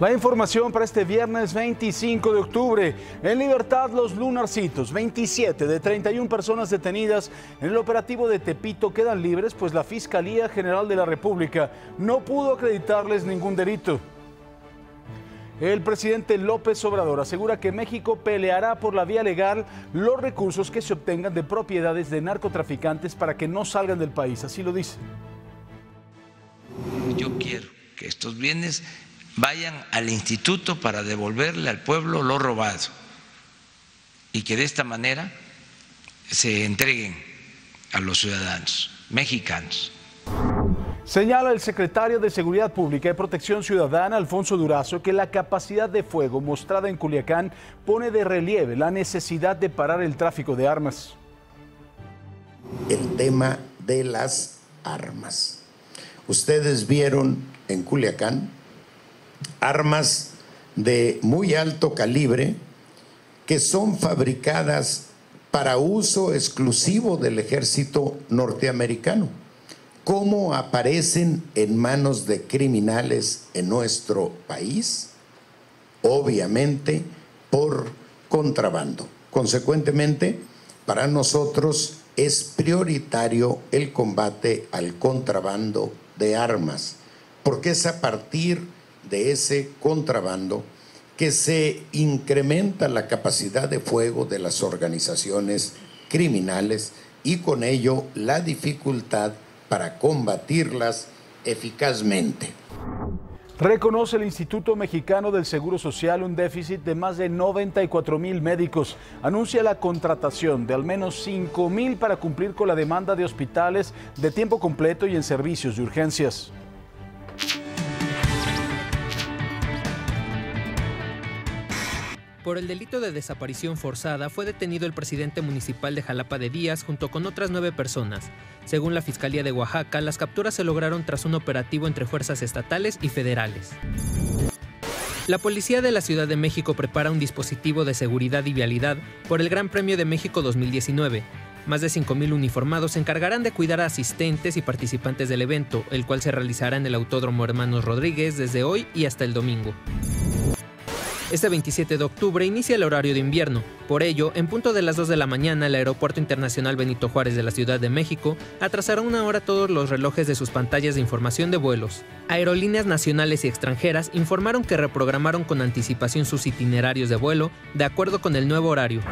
La información para este viernes 25 de octubre. En libertad los lunarcitos. 27 de 31 personas detenidas en el operativo de Tepito quedan libres, pues la Fiscalía General de la República no pudo acreditarles ningún delito. El presidente López Obrador asegura que México peleará por la vía legal los recursos que se obtengan de propiedades de narcotraficantes para que no salgan del país. Así lo dice. Yo quiero que estos bienes vayan al instituto para devolverle al pueblo lo robado y que de esta manera se entreguen a los ciudadanos mexicanos. Señala el secretario de Seguridad Pública y Protección Ciudadana, Alfonso Durazo, que la capacidad de fuego mostrada en Culiacán pone de relieve la necesidad de parar el tráfico de armas. El tema de las armas. Ustedes vieron en Culiacán armas de muy alto calibre que son fabricadas para uso exclusivo del ejército norteamericano. ¿Cómo aparecen en manos de criminales en nuestro país? Obviamente por contrabando. Consecuentemente, para nosotros es prioritario el combate al contrabando de armas, porque es a partir de ese contrabando que se incrementa la capacidad de fuego de las organizaciones criminales y con ello la dificultad para combatirlas eficazmente. Reconoce el Instituto Mexicano del Seguro Social un déficit de más de 94 mil médicos. Anuncia la contratación de al menos 5 mil para cumplir con la demanda de hospitales de tiempo completo y en servicios de urgencias. Por el delito de desaparición forzada fue detenido el presidente municipal de Jalapa de Díaz junto con otras nueve personas. Según la Fiscalía de Oaxaca, las capturas se lograron tras un operativo entre fuerzas estatales y federales. La Policía de la Ciudad de México prepara un dispositivo de seguridad y vialidad por el Gran Premio de México 2019. Más de 5.000 uniformados se encargarán de cuidar a asistentes y participantes del evento, el cual se realizará en el Autódromo Hermanos Rodríguez desde hoy y hasta el domingo. Este 27 de octubre inicia el horario de invierno. Por ello, en punto de las 2 de la mañana, el Aeropuerto Internacional Benito Juárez de la Ciudad de México atrasará una hora todos los relojes de sus pantallas de información de vuelos. Aerolíneas nacionales y extranjeras informaron que reprogramaron con anticipación sus itinerarios de vuelo de acuerdo con el nuevo horario.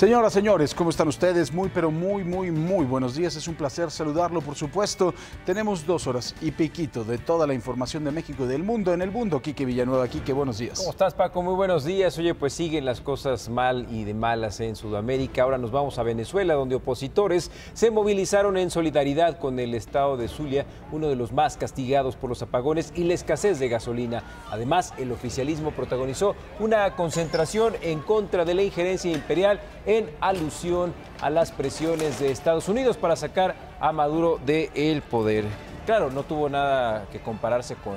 Señoras, señores, ¿cómo están ustedes? Muy, pero muy, muy, muy buenos días. Es un placer saludarlo, por supuesto. Tenemos dos horas y piquito de toda la información de México y del mundo en el mundo. Quique Villanueva, Quique, buenos días. ¿Cómo estás, Paco? Muy buenos días. Oye, pues siguen las cosas mal y de malas en Sudamérica. Ahora nos vamos a Venezuela, donde opositores se movilizaron en solidaridad con el estado de Zulia, uno de los más castigados por los apagones y la escasez de gasolina. Además, el oficialismo protagonizó una concentración en contra de la injerencia imperial en alusión a las presiones de Estados Unidos para sacar a Maduro del poder. Claro, no tuvo nada que compararse con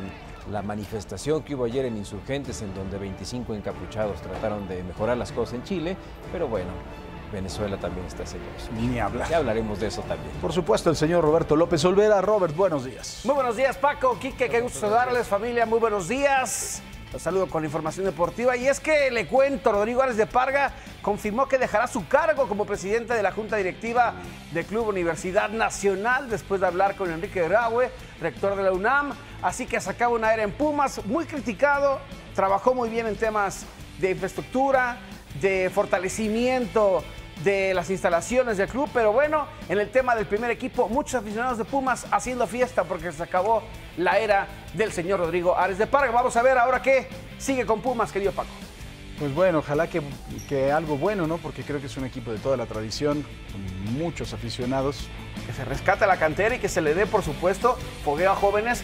la manifestación que hubo ayer en Insurgentes, en donde 25 encapuchados trataron de mejorar las cosas en Chile, pero bueno, Venezuela también está celoso. Ni hablar. Ya hablaremos de eso también. Por supuesto, el señor Roberto López Olvera. Robert, buenos días. Muy buenos días, Paco, Quique, qué gusto saludarles, familia, muy buenos días. Los saludo con la información deportiva. Y es que le cuento, Rodrigo Álvarez de Parga confirmó que dejará su cargo como presidente de la Junta Directiva del Club Universidad Nacional después de hablar con Enrique Graue, rector de la UNAM. Así que sacaba una era en Pumas, muy criticado, trabajó muy bien en temas de infraestructura, de fortalecimiento de las instalaciones del club, pero bueno, en el tema del primer equipo, muchos aficionados de Pumas haciendo fiesta porque se acabó la era del señor Rodrigo Ares de Parga. Vamos a ver ahora qué sigue con Pumas, querido Paco. Pues bueno, ojalá que, que, algo bueno, ¿no? Porque creo que es un equipo de toda la tradición, con muchos aficionados. Que se rescate la cantera y que se le dé, por supuesto, fogueo a jóvenes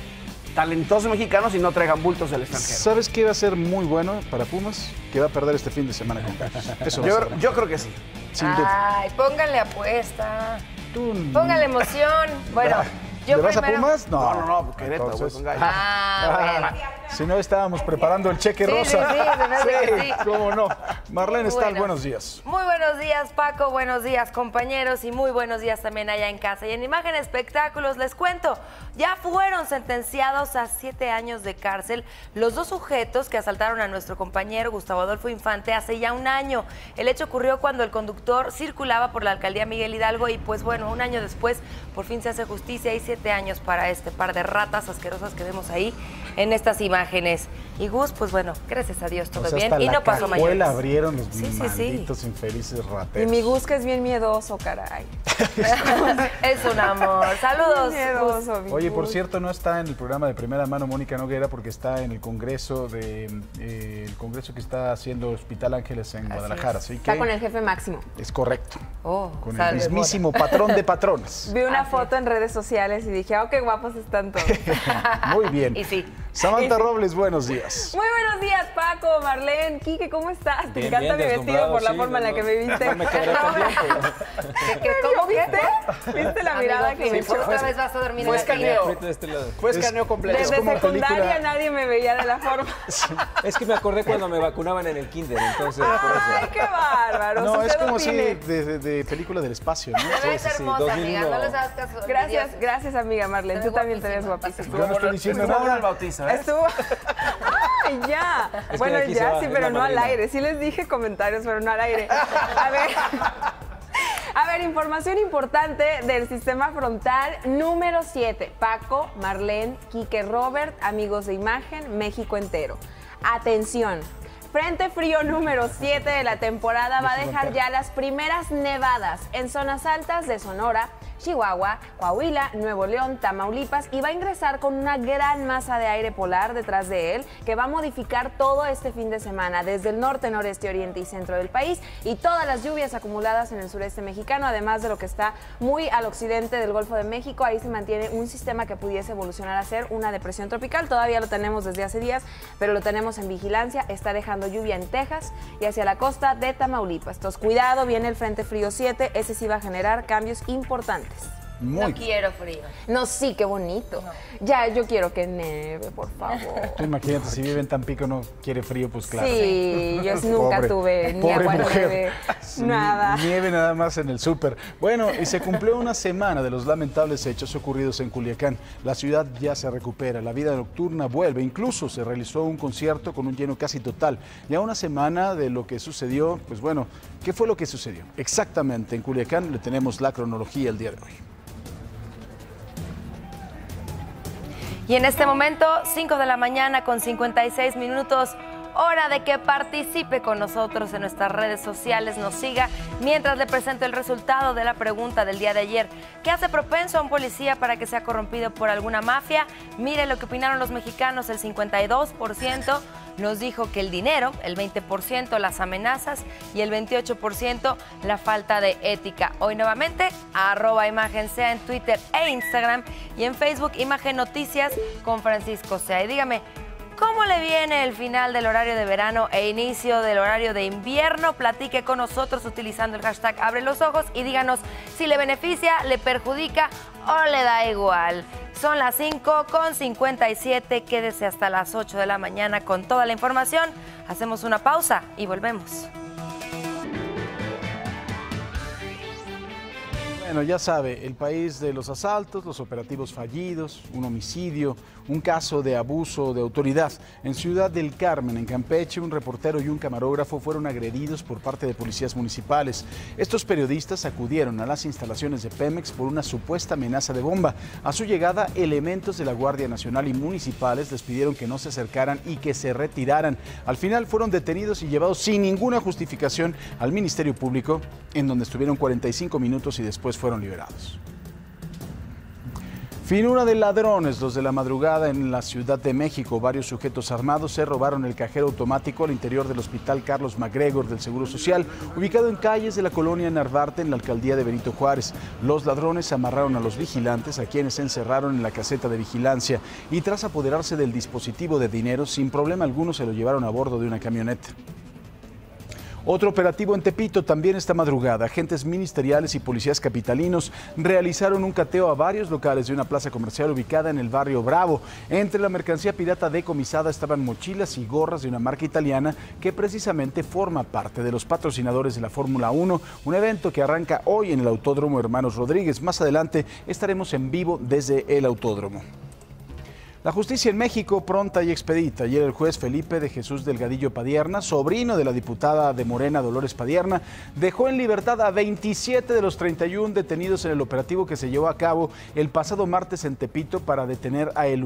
talentosos mexicanos y no traigan bultos del extranjero. ¿Sabes qué va a ser muy bueno para Pumas? Que va a perder este fin de semana con Eso yo, yo creo que sí. Ay, pónganle apuesta. Tú... Pónganle emoción. Bueno, yo ¿Le vas a Pumas? No, no, no, Querétaro, Ah, bueno. Si no, estábamos preparando el cheque Sí, rosa. sí, sí, sí. cómo no. Marlene Stahl, Bueno. buenos días. Muy buenos días, Paco. Buenos días, compañeros. Y muy buenos días también allá en casa. Y en Imagen Espectáculos les cuento, ya fueron sentenciados a siete años de cárcel los dos sujetos que asaltaron a nuestro compañero Gustavo Adolfo Infante hace ya un año. El hecho ocurrió cuando el conductor circulaba por la alcaldía Miguel Hidalgo y pues bueno, un año después por fin se hace justicia y siete años para este par de ratas asquerosas que vemos ahí en estas imágenes. Y Gus, pues bueno, gracias a Dios todo O sea, bien hasta y la no pasó mayores. abrieron los Sí, sí, sí. malditos infelices Y rateros. mi Gus que es bien miedoso, caray. es un amor. Saludos. Gus. miedoso, mi Oye, por Gus. cierto, no está en el programa de primera mano Mónica Noguera porque está en el congreso de eh, el congreso que está haciendo Hospital Ángeles en Guadalajara. Así que Está con el jefe máximo. es correcto. Oh, Con el mismísimo patrón de patrones. Vi una Así foto en redes sociales y dije, oh, qué guapos están todos. Muy bien. Y sí. Samantha Robles, buenos días. Muy buenos días, Paco, Marlene, Quique, ¿cómo estás? Me Bien, encanta bien, mi vestido por la sí, forma en la que me viste. No me quedaría tan bien, pero ¿Qué, qué, ¿Cómo viste? ¿Viste la Amigo, mirada que me echó? otra vez vas a dormir Fue en escaneo. de este lado. Fue escaneo completo. Desde como secundaria película- nadie me veía de la forma. Es que me acordé cuando me vacunaban en el kinder, entonces por Ay, eso. qué bárbaro. No, es como si de, de- de película del espacio, ¿no? Te ves sí, sí, hermosa, amiga. 2001. No les hagas caso. Gracias, gracias, amiga Marlene. Te Tú también te ves guapísima. Yo no estoy diciendo nada. bautizo, ¿eh? Estuvo. ¡Ay, ya! bueno, ya va, sí, pero no al aire. Sí les dije comentarios, pero no al aire. A ver. A ver, información importante del sistema frontal número 7. Paco, Marlene, Quique, Robert, amigos de imagen, México entero. Atención. Frente frío número 7 de la temporada va a dejar ya las primeras nevadas en zonas altas de Sonora, Chihuahua, Coahuila, Nuevo León, Tamaulipas y va a ingresar con una gran masa de aire polar detrás de él que va a modificar todo este fin de semana desde el norte, noreste, oriente y centro del país y todas las lluvias acumuladas en el sureste mexicano, además de lo que está muy al occidente del Golfo de México, ahí se mantiene un sistema que pudiese evolucionar a ser una depresión tropical, todavía lo tenemos desde hace días, pero lo tenemos en vigilancia, está dejando lluvia en Texas y hacia la costa de Tamaulipas. Entonces, cuidado, viene el Frente Frío 7, ese sí va a generar cambios importantes. です。Muy No quiero frío. No, sí, qué bonito. Ya, yo quiero que nieve, por favor. Tú imagínate, si vive en Tampico no quiere frío, pues claro. Sí, yo nunca Pobre- tuve ni pobre agua mujer. nieve, Sí, nada. Nieve nada más en el súper. Bueno, y se cumplió una semana de los lamentables hechos ocurridos en Culiacán. La ciudad ya se recupera, la vida nocturna vuelve. Incluso se realizó un concierto con un lleno casi total. Ya una semana de lo que sucedió, pues bueno, ¿qué fue lo que sucedió? Exactamente, en Culiacán le tenemos la cronología el día de hoy. Y en este momento, 5 de la mañana con 56 minutos. Hora de que participe con nosotros en nuestras redes sociales, nos siga mientras le presento el resultado de la pregunta del día de ayer. ¿Qué hace propenso a un policía para que sea corrompido por alguna mafia? Mire lo que opinaron los mexicanos, el 52% nos dijo que el dinero, el 20% las amenazas y el 28% la falta de ética. Hoy nuevamente, arroba imagen sea en Twitter e Instagram y en Facebook Imagen Noticias con Francisco Sea. Y dígame, ¿Cómo le viene el final del horario de verano e inicio del horario de invierno? Platique con nosotros utilizando el hashtag Abre los Ojos y díganos si le beneficia, le perjudica o le da igual. Son las 5 con 57. Quédese hasta las 8 de la mañana con toda la información. Hacemos una pausa y volvemos. Bueno, ya sabe, el país de los asaltos, los operativos fallidos, un homicidio, un caso de abuso de autoridad. En Ciudad del Carmen, en Campeche, un reportero y un camarógrafo fueron agredidos por parte de policías municipales. Estos periodistas acudieron a las instalaciones de Pemex por una supuesta amenaza de bomba. A su llegada, elementos de la Guardia Nacional y municipales les pidieron que no se acercaran y que se retiraran. Al final fueron detenidos y llevados sin ninguna justificación al Ministerio Público, en donde estuvieron 45 minutos y después fueron liberados. Finura de ladrones, los de la madrugada en la Ciudad de México. Varios sujetos armados se robaron el cajero automático al interior del Hospital Carlos MacGregor del Seguro Social, ubicado en calles de la colonia Narvarte en la alcaldía de Benito Juárez. Los ladrones amarraron a los vigilantes, a quienes se encerraron en la caseta de vigilancia y tras apoderarse del dispositivo de dinero, sin problema alguno se lo llevaron a bordo de una camioneta. Otro operativo en Tepito también esta madrugada. Agentes ministeriales y policías capitalinos realizaron un cateo a varios locales de una plaza comercial ubicada en el barrio Bravo. Entre la mercancía pirata decomisada estaban mochilas y gorras de una marca italiana que precisamente forma parte de los patrocinadores de la Fórmula 1, un evento que arranca hoy en el Autódromo Hermanos Rodríguez. Más adelante estaremos en vivo desde el autódromo. La justicia en México pronta y expedita. Ayer el juez Felipe de Jesús Delgadillo Padierna, sobrino de la diputada de Morena Dolores Padierna, dejó en libertad a 27 de los 31 detenidos en el operativo que se llevó a cabo el pasado martes en Tepito para detener a El.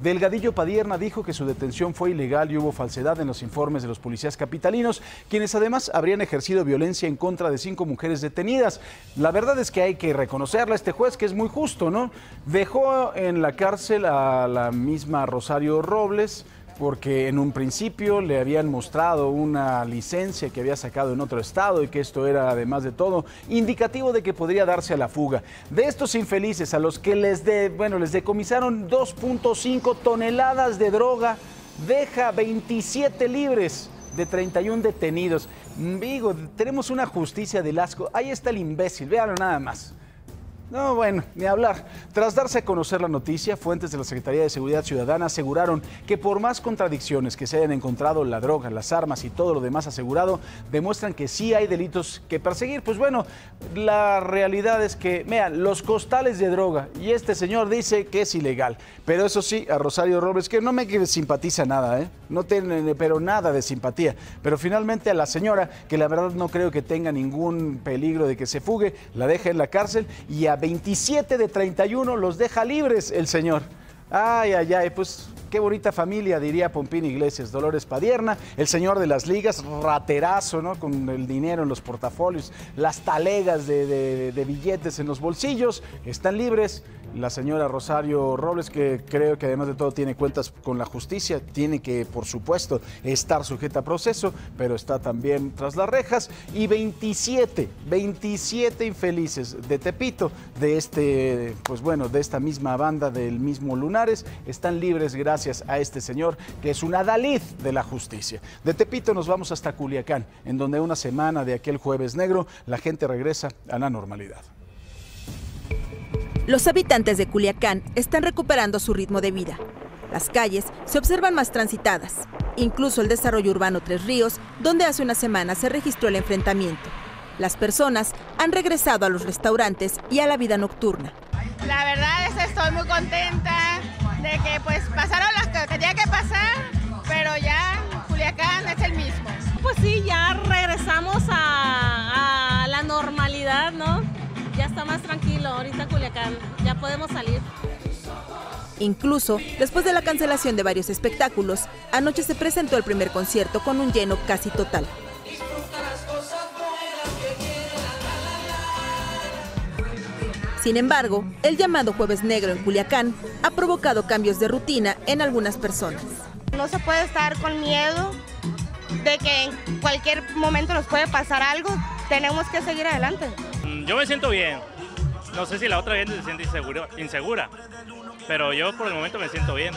Delgadillo Padierna dijo que su detención fue ilegal y hubo falsedad en los informes de los policías capitalinos, quienes además habrían ejercido violencia en contra de cinco mujeres detenidas. La verdad es que hay que reconocerle a este juez que es muy justo, ¿no? Dejó en la cárcel a la misma Rosario Robles porque en un principio le habían mostrado una licencia que había sacado en otro estado y que esto era, además de todo, indicativo de que podría darse a la fuga. De estos infelices a los que les, de, bueno, les decomisaron 2.5 toneladas de droga, deja 27 libres de 31 detenidos. Digo, tenemos una justicia de asco. Ahí está el imbécil, véanlo nada más. No, bueno, ni hablar. Tras darse a conocer la noticia, fuentes de la Secretaría de Seguridad Ciudadana aseguraron que por más contradicciones que se hayan encontrado, la droga, las armas y todo lo demás asegurado, demuestran que sí hay delitos que perseguir. Pues bueno, la realidad es que, vean, los costales de droga, y este señor dice que es ilegal. Pero eso sí, a Rosario Robles, que no me simpatiza nada, ¿eh? No tiene, pero nada de simpatía. Pero finalmente a la señora, que la verdad no creo que tenga ningún peligro de que se fugue, la deja en la cárcel y a 27 de 31 los deja libres el señor. Ay, ay, ay, pues qué bonita familia, diría Pompín Iglesias, Dolores Padierna, el señor de las ligas, raterazo, ¿no? Con el dinero en los portafolios, las talegas de, de billetes en los bolsillos, están libres la señora Rosario Robles, que creo que además de todo tiene cuentas con la justicia, tiene que, por supuesto, estar sujeta a proceso, pero está también tras las rejas. Y 27, 27 infelices de Tepito, de este, pues bueno, de esta misma banda del mismo Lunares, están libres gracias a este señor, que es un adalid de la justicia. De Tepito nos vamos hasta Culiacán, en donde una semana de aquel jueves negro, la gente regresa a la normalidad. Los habitantes de Culiacán están recuperando su ritmo de vida. Las calles se observan más transitadas, incluso el desarrollo urbano Tres Ríos, donde hace una semana se registró el enfrentamiento. Las personas han regresado a los restaurantes y a la vida nocturna. La verdad es que estoy muy contenta de que pues pasaron las que tenía que pasar, pero ya Culiacán es el mismo. Pues sí, ya regresamos a, a la normalidad, ¿no? ya está más tranquilo ahorita Culiacán, ya podemos salir. Incluso, después de la cancelación de varios espectáculos, anoche se presentó el primer concierto con un lleno casi total. Sin embargo, el llamado Jueves Negro en Culiacán ha provocado cambios de rutina en algunas personas. No se puede estar con miedo de que en cualquier momento nos puede pasar algo. Tenemos que seguir adelante. Yo me siento bien. No sé si la otra gente se siente insegura, pero yo por el momento me siento bien.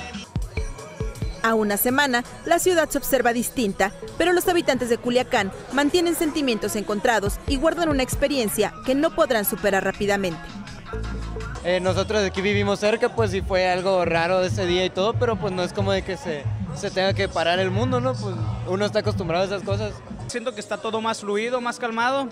A una semana, la ciudad se observa distinta, pero los habitantes de Culiacán mantienen sentimientos encontrados y guardan una experiencia que no podrán superar rápidamente. Eh, nosotros aquí vivimos cerca, pues sí fue algo raro ese día y todo, pero pues no es como de que se, se tenga que parar el mundo, ¿no? Pues uno está acostumbrado a esas cosas. Siento que está todo más fluido, más calmado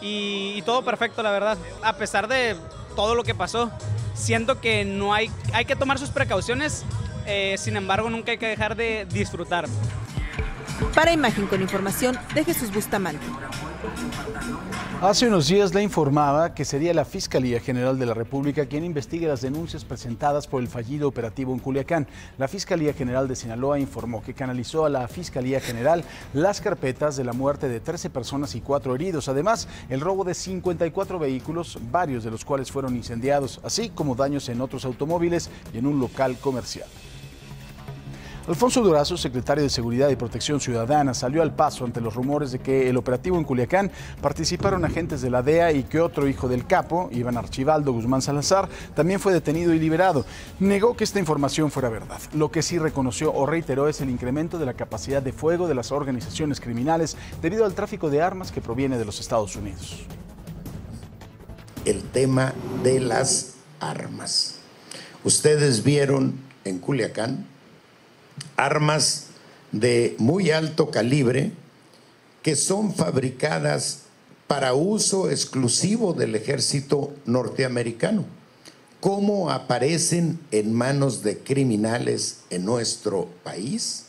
y, todo perfecto, la verdad. A pesar de todo lo que pasó, siento que no hay, hay que tomar sus precauciones, eh, sin embargo nunca hay que dejar de disfrutar. Para Imagen con Información de Jesús Bustamante. Hace unos días le informaba que sería la Fiscalía General de la República quien investigue las denuncias presentadas por el fallido operativo en Culiacán. La Fiscalía General de Sinaloa informó que canalizó a la Fiscalía General las carpetas de la muerte de 13 personas y 4 heridos. Además, el robo de 54 vehículos, varios de los cuales fueron incendiados, así como daños en otros automóviles y en un local comercial. Alfonso Durazo, secretario de Seguridad y Protección Ciudadana, salió al paso ante los rumores de que el operativo en Culiacán participaron agentes de la DEA y que otro hijo del capo, Iván Archibaldo Guzmán Salazar, también fue detenido y liberado. Negó que esta información fuera verdad. Lo que sí reconoció o reiteró es el incremento de la capacidad de fuego de las organizaciones criminales debido al tráfico de armas que proviene de los Estados Unidos. El tema de las armas. Ustedes vieron en Culiacán armas de muy alto calibre que son fabricadas para uso exclusivo del ejército norteamericano. ¿Cómo aparecen en manos de criminales en nuestro país?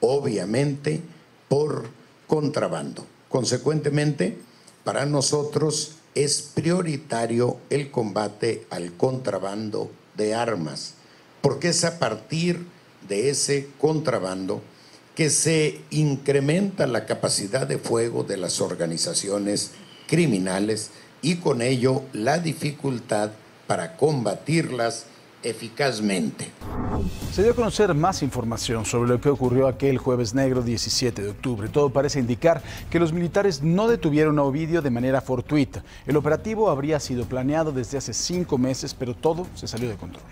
Obviamente por contrabando. Consecuentemente, para nosotros es prioritario el combate al contrabando de armas, porque es a partir de ese contrabando que se incrementa la capacidad de fuego de las organizaciones criminales y con ello la dificultad para combatirlas eficazmente. Se dio a conocer más información sobre lo que ocurrió aquel jueves negro 17 de octubre. Todo parece indicar que los militares no detuvieron a Ovidio de manera fortuita. El operativo habría sido planeado desde hace cinco meses, pero todo se salió de control.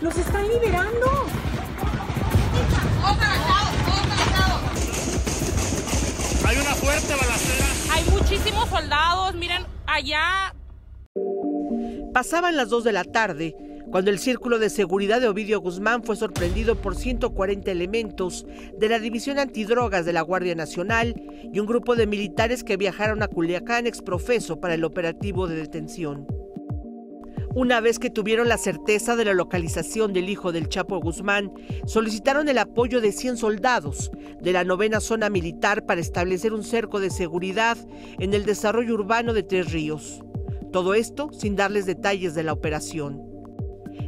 ¡Los están liberando! Hay una fuerte balacera. Hay muchísimos soldados, miren, allá. Pasaban las 2 de la tarde cuando el círculo de seguridad de Ovidio Guzmán fue sorprendido por 140 elementos de la División Antidrogas de la Guardia Nacional y un grupo de militares que viajaron a Culiacán exprofeso para el operativo de detención. Una vez que tuvieron la certeza de la localización del hijo del Chapo Guzmán, solicitaron el apoyo de 100 soldados de la novena zona militar para establecer un cerco de seguridad en el desarrollo urbano de Tres Ríos. Todo esto sin darles detalles de la operación.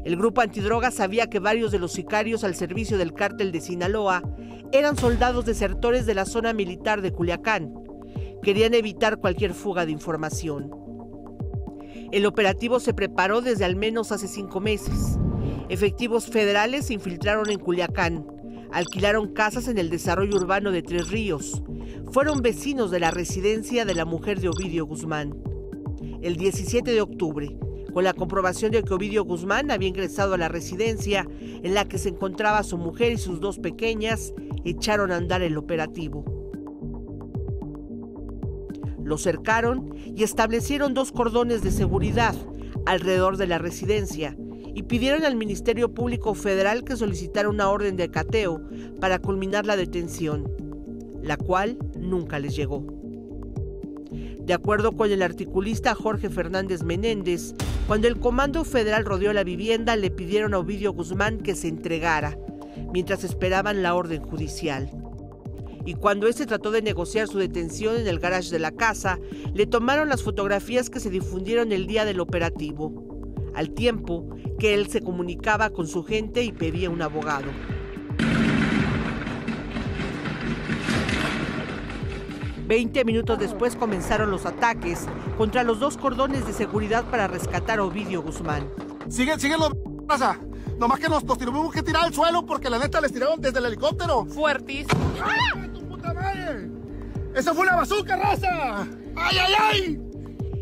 El grupo antidroga sabía que varios de los sicarios al servicio del cártel de Sinaloa eran soldados desertores de la zona militar de Culiacán. Querían evitar cualquier fuga de información. El operativo se preparó desde al menos hace cinco meses. Efectivos federales se infiltraron en Culiacán, alquilaron casas en el desarrollo urbano de Tres Ríos. Fueron vecinos de la residencia de la mujer de Ovidio Guzmán. El 17 de octubre, con la comprobación de que Ovidio Guzmán había ingresado a la residencia en la que se encontraba su mujer y sus dos pequeñas, echaron a andar el operativo. Lo cercaron y establecieron dos cordones de seguridad alrededor de la residencia y pidieron al Ministerio Público Federal que solicitara una orden de cateo para culminar la detención, la cual nunca les llegó. De acuerdo con el articulista Jorge Fernández Menéndez, cuando el Comando Federal rodeó la vivienda le pidieron a Ovidio Guzmán que se entregara, mientras esperaban la orden judicial y cuando éste trató de negociar su detención en el garage de la casa, le tomaron las fotografías que se difundieron el día del operativo, al tiempo que él se comunicaba con su gente y pedía un abogado. Veinte minutos después comenzaron los ataques contra los dos cordones de seguridad para rescatar a Ovidio Guzmán. Sigue, sigue los pasa. Nomás que nos, nos tuvimos que tirar al suelo porque la neta les tiraron desde el helicóptero. Fuertísimo. ¡Ah! ¡Tu puta madre! ¡Esa fue una bazooka, raza! ¡Ay, ay, ay!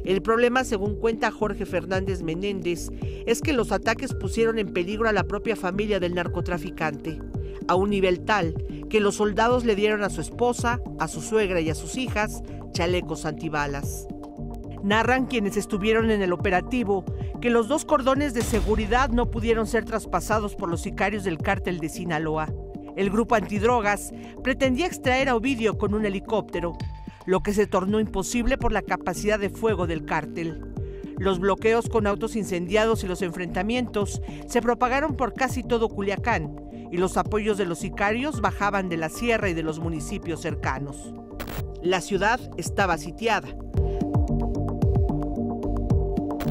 El problema, según cuenta Jorge Fernández Menéndez, es que los ataques pusieron en peligro a la propia familia del narcotraficante, a un nivel tal que los soldados le dieron a su esposa, a su suegra y a sus hijas chalecos antibalas. Narran quienes estuvieron en el operativo que los dos cordones de seguridad no pudieron ser traspasados por los sicarios del cártel de Sinaloa. El grupo antidrogas pretendía extraer a Ovidio con un helicóptero, lo que se tornó imposible por la capacidad de fuego del cártel. Los bloqueos con autos incendiados y los enfrentamientos se propagaron por casi todo Culiacán y los apoyos de los sicarios bajaban de la sierra y de los municipios cercanos. La ciudad estaba sitiada.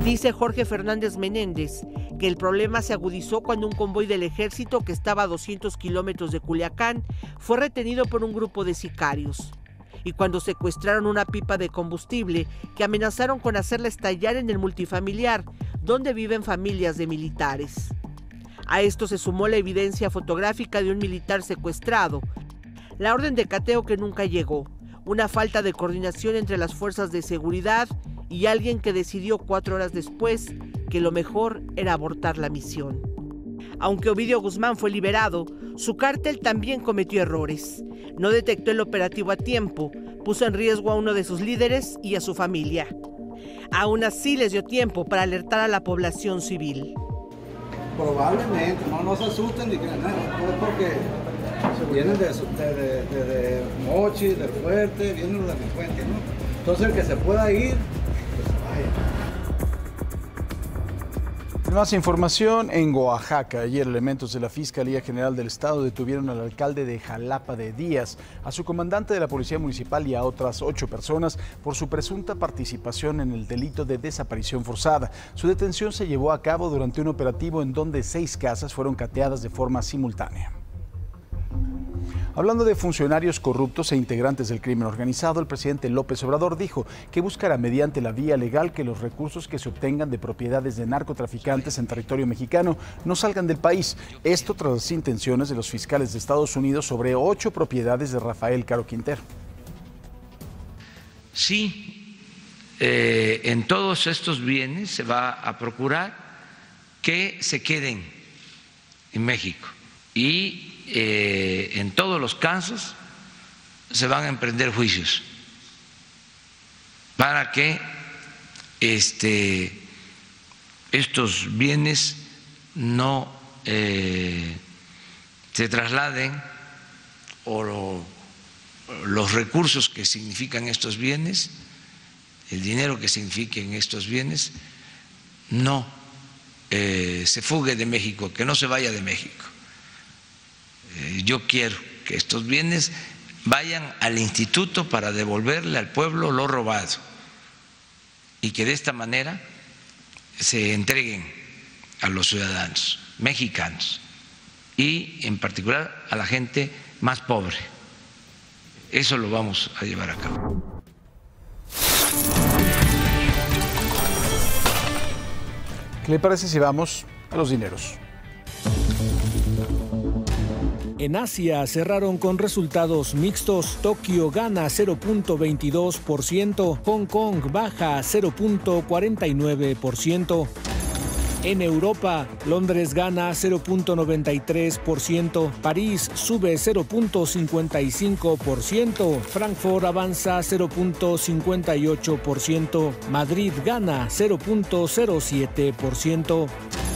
Dice Jorge Fernández Menéndez que el problema se agudizó cuando un convoy del ejército que estaba a 200 kilómetros de Culiacán fue retenido por un grupo de sicarios. y cuando secuestraron una pipa de combustible que amenazaron con hacerla estallar en el multifamiliar, donde viven familias de militares. A esto se sumó la evidencia fotográfica de un militar secuestrado, la orden de cateo que nunca llegó, una falta de coordinación entre las fuerzas de seguridad y alguien que decidió cuatro horas después que lo mejor era abortar la misión. Aunque Ovidio Guzmán fue liberado, su cártel también cometió errores. No detectó el operativo a tiempo, puso en riesgo a uno de sus líderes y a su familia. Aún así les dio tiempo para alertar a la población civil. Probablemente, no, no se asusten ni que nada, porque vienen de, de, de, de, Fuerte, vienen los delincuentes, ¿no? Entonces el que se pueda ir, pues se Más información en Oaxaca. Ayer elementos de la Fiscalía General del Estado detuvieron al alcalde de Jalapa de Díaz, a su comandante de la Policía Municipal y a otras ocho personas por su presunta participación en el delito de desaparición forzada. Su detención se llevó a cabo durante un operativo en donde seis casas fueron cateadas de forma simultánea. Hablando de funcionarios corruptos e integrantes del crimen organizado, el presidente López Obrador dijo que buscará mediante la vía legal que los recursos que se obtengan de propiedades de narcotraficantes en territorio mexicano no salgan del país. Esto tras las intenciones de los fiscales de Estados Unidos sobre ocho propiedades de Rafael Caro Quintero. Sí, eh, en todos estos bienes se va a procurar que se queden en México y eh, en todos los casos se van a emprender juicios para que este, estos bienes no eh, se trasladen o lo, los recursos que significan estos bienes, el dinero que signifiquen estos bienes, no eh, se fugue de México, que no se vaya de México. Eh, yo quiero que estos bienes vayan al instituto para devolverle al pueblo lo robado y que de esta manera se entreguen a los ciudadanos mexicanos y en particular a la gente más pobre. Eso lo vamos a llevar a cabo. ¿Qué le parece si vamos a los dineros? En Asia cerraron con resultados mixtos. Tokio gana 0.22%, Hong Kong baja 0.49%. En Europa, Londres gana 0.93%, París sube 0.55%, Frankfurt avanza 0.58%, Madrid gana 0.07%.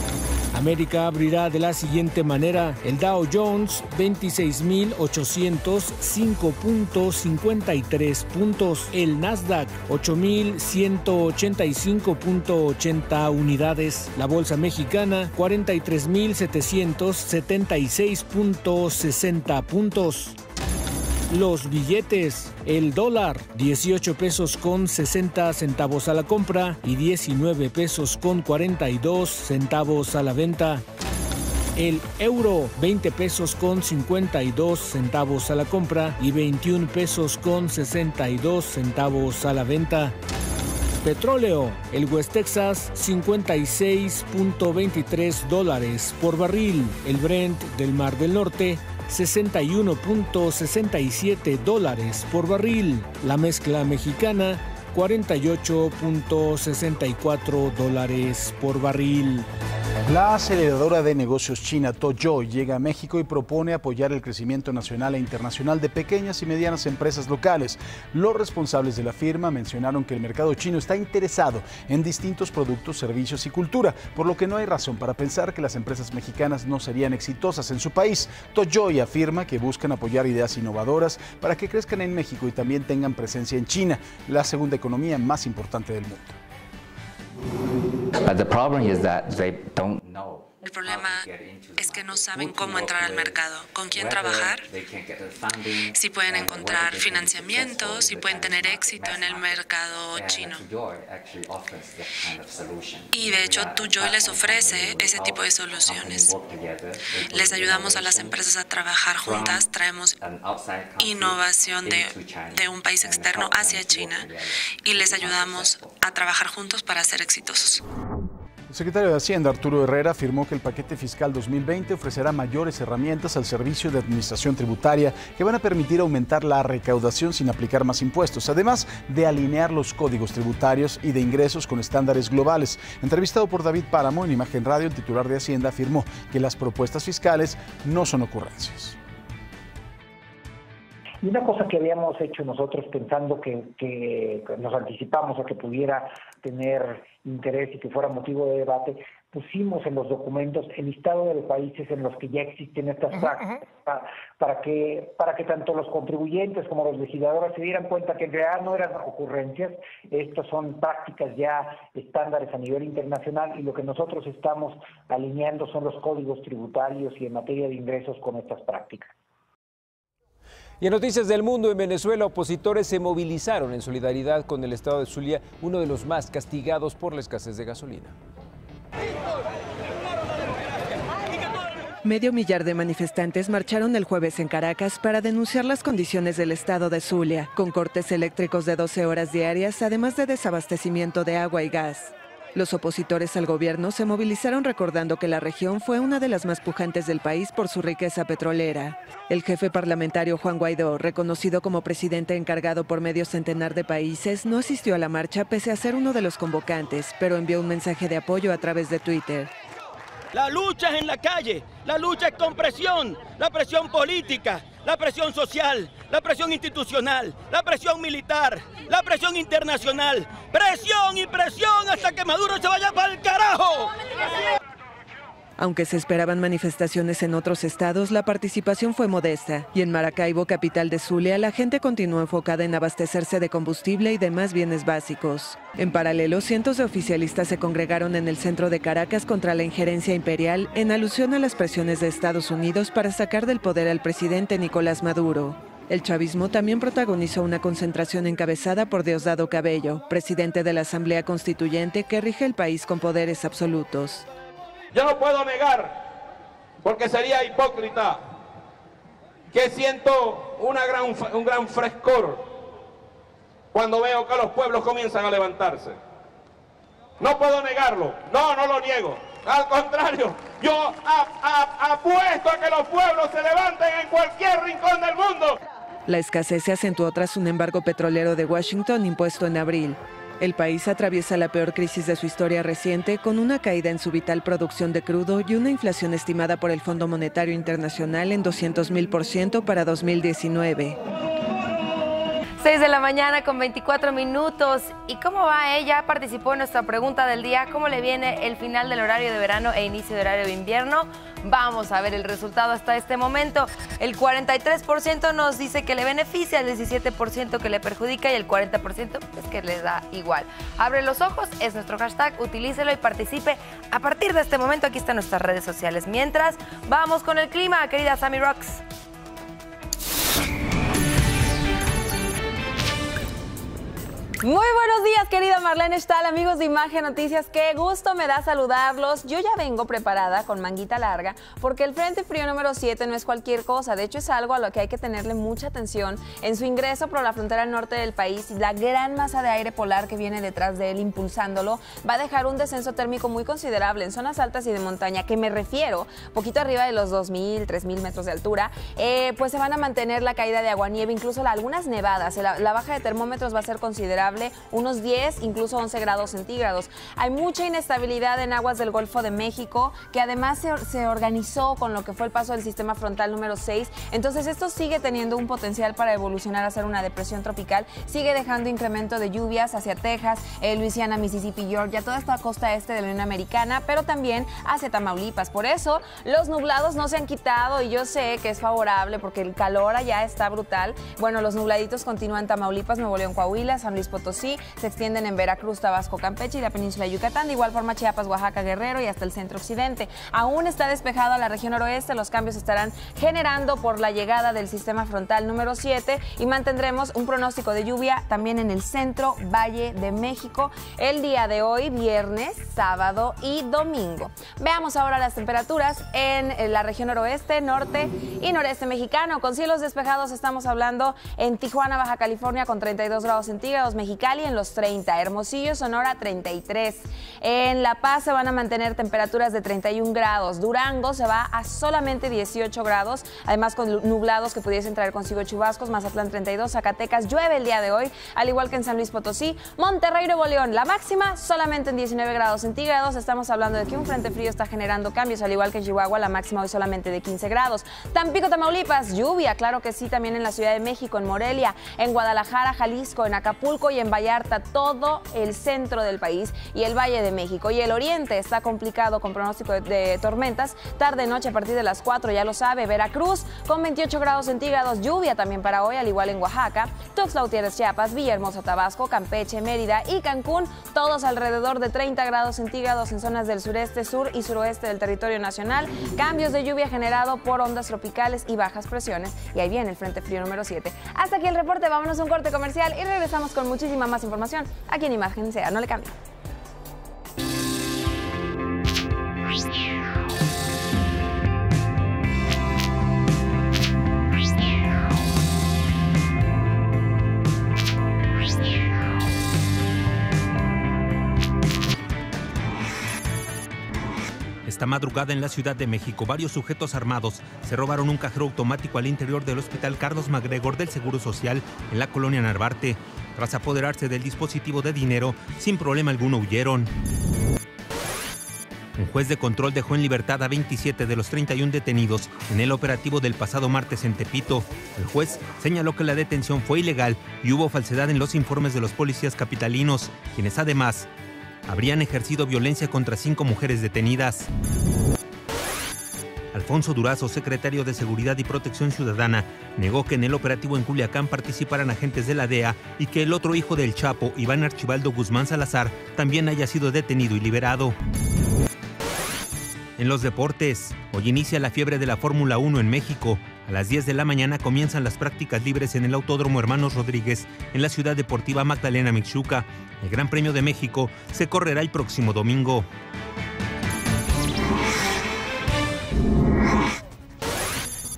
América abrirá de la siguiente manera. El Dow Jones 26.805.53 puntos. El Nasdaq 8.185.80 unidades. La Bolsa Mexicana 43.776.60 puntos. Los billetes, el dólar, 18 pesos con 60 centavos a la compra y 19 pesos con 42 centavos a la venta. El euro, 20 pesos con 52 centavos a la compra y 21 pesos con 62 centavos a la venta. Petróleo, el West Texas 56.23 dólares por barril, el Brent del Mar del Norte 61.67 dólares por barril. La mezcla mexicana 48.64 dólares por barril. La aceleradora de negocios china Toyo llega a México y propone apoyar el crecimiento nacional e internacional de pequeñas y medianas empresas locales. Los responsables de la firma mencionaron que el mercado chino está interesado en distintos productos, servicios y cultura, por lo que no hay razón para pensar que las empresas mexicanas no serían exitosas en su país. Toyoy afirma que buscan apoyar ideas innovadoras para que crezcan en México y también tengan presencia en China, la segunda economía más importante del mundo. El problema es que no saben cómo entrar al mercado, con quién trabajar, si pueden encontrar financiamiento, si pueden tener éxito en el mercado chino. Y de hecho, Tujoy les ofrece ese tipo de soluciones. Les ayudamos a las empresas a trabajar juntas, traemos innovación de, de un país externo hacia China y les ayudamos a trabajar juntos para ser exitosos. Secretario de Hacienda, Arturo Herrera, afirmó que el paquete fiscal 2020 ofrecerá mayores herramientas al servicio de administración tributaria que van a permitir aumentar la recaudación sin aplicar más impuestos, además de alinear los códigos tributarios y de ingresos con estándares globales. Entrevistado por David Páramo en Imagen Radio, el titular de Hacienda afirmó que las propuestas fiscales no son ocurrencias. Y una cosa que habíamos hecho nosotros pensando que, nos anticipamos a que pudiera tener interés y que fuera motivo de debate, pusimos en los documentos el listado de los países en los que ya existen estas prácticas para, que para que tanto los contribuyentes como los legisladores se dieran cuenta que en realidad no eran ocurrencias, estas son prácticas ya estándares a nivel internacional y lo que nosotros estamos alineando son los códigos tributarios y en materia de ingresos con estas prácticas. Y en noticias del mundo, en Venezuela, opositores se movilizaron en solidaridad con el estado de Zulia, uno de los más castigados por la escasez de gasolina. Medio millar de manifestantes marcharon el jueves en Caracas para denunciar las condiciones del estado de Zulia, con cortes eléctricos de 12 horas diarias, además de desabastecimiento de agua y gas. Los opositores al gobierno se movilizaron recordando que la región fue una de las más pujantes del país por su riqueza petrolera. El jefe parlamentario Juan Guaidó, reconocido como presidente encargado por medio centenar de países, no asistió a la marcha pese a ser uno de los convocantes, pero envió un mensaje de apoyo a través de Twitter. La lucha es en la calle, la lucha es con presión, la presión política, la presión social, la presión institucional, la presión militar, la presión internacional. Presión y presión hasta que Maduro se vaya para el carajo. Aunque se esperaban manifestaciones en otros estados, la participación fue modesta y en Maracaibo, capital de Zulia, la gente continuó enfocada en abastecerse de combustible y demás bienes básicos. En paralelo, cientos de oficialistas se congregaron en el centro de Caracas contra la injerencia imperial en alusión a las presiones de Estados Unidos para sacar del poder al presidente Nicolás Maduro. El chavismo también protagonizó una concentración encabezada por Diosdado Cabello, presidente de la Asamblea Constituyente que rige el país con poderes absolutos. Yo no puedo negar, porque sería hipócrita, que siento una gran, un gran frescor cuando veo que los pueblos comienzan a levantarse. No puedo negarlo, no, no lo niego. Al contrario, yo apuesto a que los pueblos se levanten en cualquier rincón del mundo. La escasez se acentuó tras un embargo petrolero de Washington impuesto en abril. El país atraviesa la peor crisis de su historia reciente con una caída en su vital producción de crudo y una inflación estimada por el Fondo Monetario Internacional en 200 mil por ciento para 2019. 6 de la mañana con 24 minutos. ¿Y cómo va ella? Participó en nuestra pregunta del día. ¿Cómo le viene el final del horario de verano e inicio de horario de invierno? Vamos a ver el resultado hasta este momento. El 43% nos dice que le beneficia, el 17% que le perjudica y el 40% es que le da igual. Abre los ojos, es nuestro hashtag, utilícelo y participe. A partir de este momento aquí están nuestras redes sociales. Mientras, vamos con el clima, querida Sammy Rocks. Muy buenos días, querida Marlene Stahl, amigos de Imagen Noticias. Qué gusto me da saludarlos. Yo ya vengo preparada con manguita larga porque el Frente Frío número 7 no es cualquier cosa. De hecho, es algo a lo que hay que tenerle mucha atención en su ingreso por la frontera norte del país. La gran masa de aire polar que viene detrás de él impulsándolo va a dejar un descenso térmico muy considerable en zonas altas y de montaña, que me refiero, poquito arriba de los 2.000, 3.000 metros de altura, eh, pues se van a mantener la caída de agua nieve, incluso algunas nevadas. la baja de termómetros va a ser considerable unos 10, incluso 11 grados centígrados. Hay mucha inestabilidad en aguas del Golfo de México, que además se, organizó con lo que fue el paso del sistema frontal número 6. Entonces esto sigue teniendo un potencial para evolucionar a ser una depresión tropical, sigue dejando incremento de lluvias hacia Texas, eh, Luisiana, Mississippi, Georgia, toda esta costa este de la Unión Americana, pero también hacia Tamaulipas. Por eso los nublados no se han quitado y yo sé que es favorable porque el calor allá está brutal. Bueno, los nubladitos continúan Tamaulipas, Nuevo León, Coahuila, San Luis Potosí, se extienden en Veracruz, Tabasco, Campeche y la península de Yucatán, de igual forma Chiapas, Oaxaca, Guerrero y hasta el centro occidente. Aún está despejado la región noroeste, los cambios estarán generando por la llegada del sistema frontal número 7 y mantendremos un pronóstico de lluvia también en el centro Valle de México el día de hoy, viernes, sábado y domingo. Veamos ahora las temperaturas en la región noroeste, norte y noreste mexicano. Con cielos despejados estamos hablando en Tijuana, Baja California con 32 grados centígrados, Mexicali en los 30, Hermosillo, Sonora 33. En La Paz se van a mantener temperaturas de 31 grados, Durango se va a solamente 18 grados, además con nublados que pudiesen traer consigo chubascos, Mazatlán 32, Zacatecas llueve el día de hoy, al igual que en San Luis Potosí, Monterrey, Nuevo León, la máxima solamente en 19 grados centígrados, estamos hablando de que un frente frío está generando cambios, al igual que en Chihuahua, la máxima hoy solamente de 15 grados. Tampico, Tamaulipas, lluvia, claro que sí, también en la Ciudad de México, en Morelia, en Guadalajara, Jalisco, en Acapulco y en Vallarta, todo el centro del país y el Valle de México. Y el oriente está complicado con pronóstico de, tormentas, tarde noche a partir de las 4, ya lo sabe, Veracruz con 28 grados centígrados, lluvia también para hoy, al igual en Oaxaca, Tuxtla Gutiérrez, Chiapas, Villahermosa, Tabasco, Campeche, Mérida y Cancún, todos alrededor de 30 grados centígrados en zonas del sureste, sur y suroeste del territorio nacional, cambios de lluvia generado por ondas tropicales y bajas presiones. Y ahí viene el Frente Frío número 7. Hasta aquí el reporte, vámonos a un corte comercial y regresamos con muchísima más información aquí en Imagen Sea. No le cambie. Esta madrugada en la Ciudad de México, varios sujetos armados se robaron un cajero automático al interior del Hospital Carlos MacGregor del Seguro Social en la colonia Narvarte. Tras apoderarse del dispositivo de dinero, sin problema alguno huyeron. Un juez de control dejó en libertad a 27 de los 31 detenidos en el operativo del pasado martes en Tepito. El juez señaló que la detención fue ilegal y hubo falsedad en los informes de los policías capitalinos, quienes además habrían ejercido violencia contra cinco mujeres detenidas. Alfonso Durazo, secretario de Seguridad y Protección Ciudadana, negó que en el operativo en Culiacán participaran agentes de la DEA y que el otro hijo del Chapo, Iván Archibaldo Guzmán Salazar, también haya sido detenido y liberado. En los deportes, hoy inicia la fiebre de la Fórmula 1 en México. A las 10 de la mañana comienzan las prácticas libres en el Autódromo Hermanos Rodríguez en la ciudad deportiva Magdalena Mixuca. El Gran Premio de México se correrá el próximo domingo.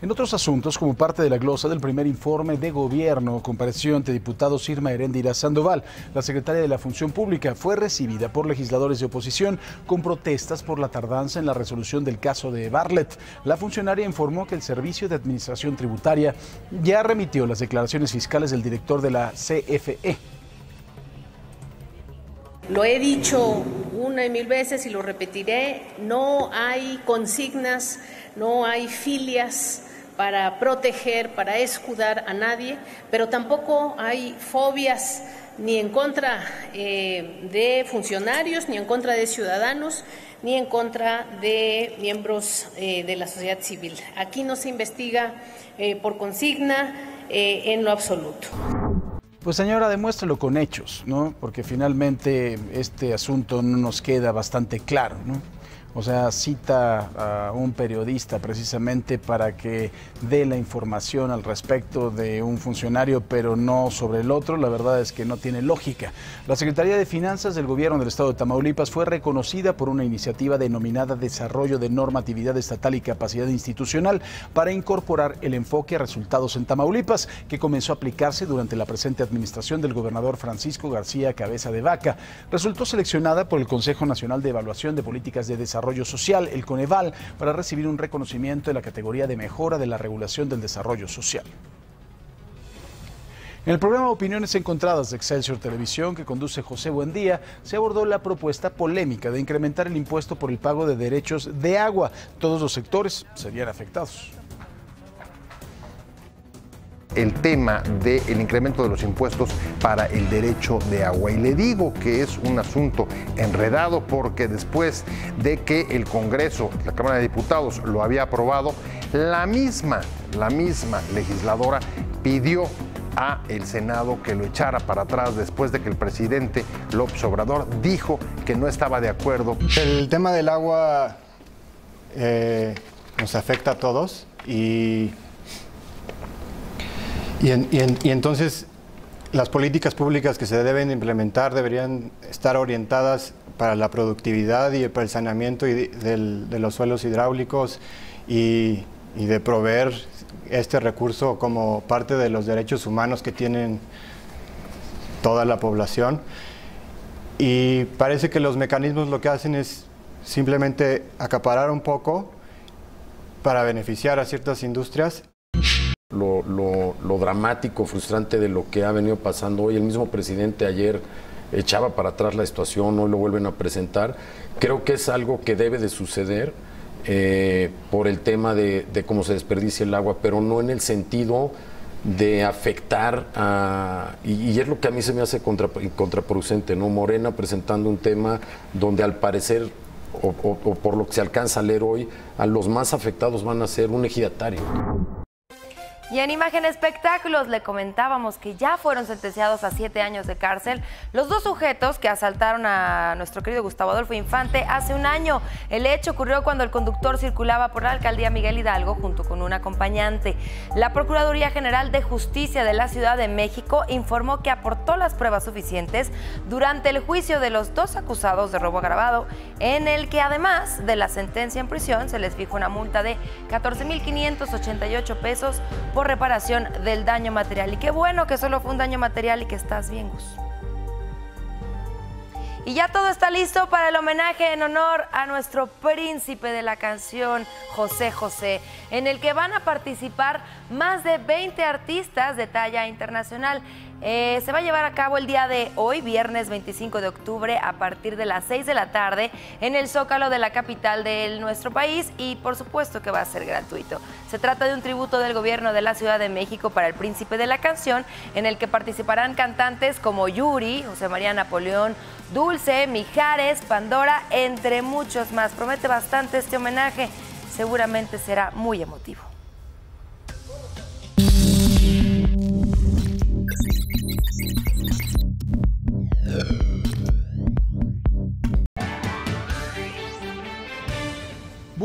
En otros asuntos, como parte de la glosa del primer informe de gobierno, compareció ante diputados Irma Herendira Sandoval, la secretaria de la Función Pública, fue recibida por legisladores de oposición con protestas por la tardanza en la resolución del caso de Bartlett. La funcionaria informó que el Servicio de Administración Tributaria ya remitió las declaraciones fiscales del director de la CFE. Lo he dicho una y mil veces y lo repetiré, no hay consignas, no hay filias para proteger, para escudar a nadie, pero tampoco hay fobias ni en contra eh, de funcionarios, ni en contra de ciudadanos, ni en contra de miembros eh, de la sociedad civil. Aquí no se investiga eh, por consigna en lo absoluto. Pues señora, demuéstralo con hechos, ¿no? Porque finalmente este asunto no nos queda bastante claro, ¿no? O sea, cita a un periodista precisamente para que dé la información al respecto de un funcionario, pero no sobre el otro. La verdad es que no tiene lógica. La Secretaría de Finanzas del Gobierno del Estado de Tamaulipas fue reconocida por una iniciativa denominada Desarrollo de Normatividad Estatal y Capacidad Institucional para incorporar el enfoque a resultados en Tamaulipas, que comenzó a aplicarse durante la presente administración del gobernador Francisco García Cabeza de Vaca. Resultó seleccionada por el Consejo Nacional de Evaluación de Políticas de Desarrollo Social, el Coneval, para recibir un reconocimiento en la categoría de mejora de la regulación del desarrollo social. En el programa Opiniones Encontradas de Excelsior Televisión, que conduce José Buendía, se abordó la propuesta polémica de incrementar el impuesto por el pago de derechos de agua. Todos los sectores serían afectados el tema del incremento de los impuestos para el derecho de agua. Y le digo que es un asunto enredado porque después de que el Congreso, la Cámara de Diputados, lo había aprobado, la misma, la misma legisladora pidió a el Senado que lo echara para atrás después de que el presidente López Obrador dijo que no estaba de acuerdo. El tema del agua eh, nos afecta a todos y, y, y entonces las políticas públicas que se deben implementar deberían estar orientadas para la productividad y para el saneamiento de los suelos hidráulicos y, de proveer este recurso como parte de los derechos humanos que tienen toda la población. Y parece que los mecanismos lo que hacen es simplemente acaparar un poco para beneficiar a ciertas industrias. Lo, lo, dramático, frustrante de lo que ha venido pasando hoy, el mismo presidente ayer echaba para atrás la situación, hoy lo vuelven a presentar. Creo que es algo que debe de suceder eh, por el tema de, cómo se desperdicia el agua, pero no en el sentido de afectar a... Y, es lo que a mí se me hace contraproducente, ¿no? Morena presentando un tema donde al parecer, o, o por lo que se alcanza a leer hoy, a los más afectados van a ser un ejidatario. Y en Imagen Espectáculos le comentábamos que ya fueron sentenciados a siete años de cárcel los dos sujetos que asaltaron a nuestro querido Gustavo Adolfo Infante hace un año. El hecho ocurrió cuando el conductor circulaba por la alcaldía Miguel Hidalgo junto con un acompañante. La Procuraduría General de Justicia de la Ciudad de México informó que aportó las pruebas suficientes durante el juicio de los dos acusados de robo agravado, en el que además de la sentencia en prisión se les fijó una multa de 14.588 pesos por reparación del daño material. Y qué bueno que solo fue un daño material y que estás bien, Gus. Y ya todo está listo para el homenaje en honor a nuestro príncipe de la canción, José José, en el que van a participar más de 20 artistas de talla internacional. Eh, se va a llevar a cabo el día de hoy, viernes 25 de octubre, a partir de las 6 de la tarde, en el Zócalo de la capital de nuestro país y por supuesto que va a ser gratuito. Se trata de un tributo del gobierno de la Ciudad de México para el príncipe de la canción, en el que participarán cantantes como Yuri, José María Napoleón, Dulce, Mijares, Pandora, entre muchos más. Promete bastante este homenaje, seguramente será muy emotivo.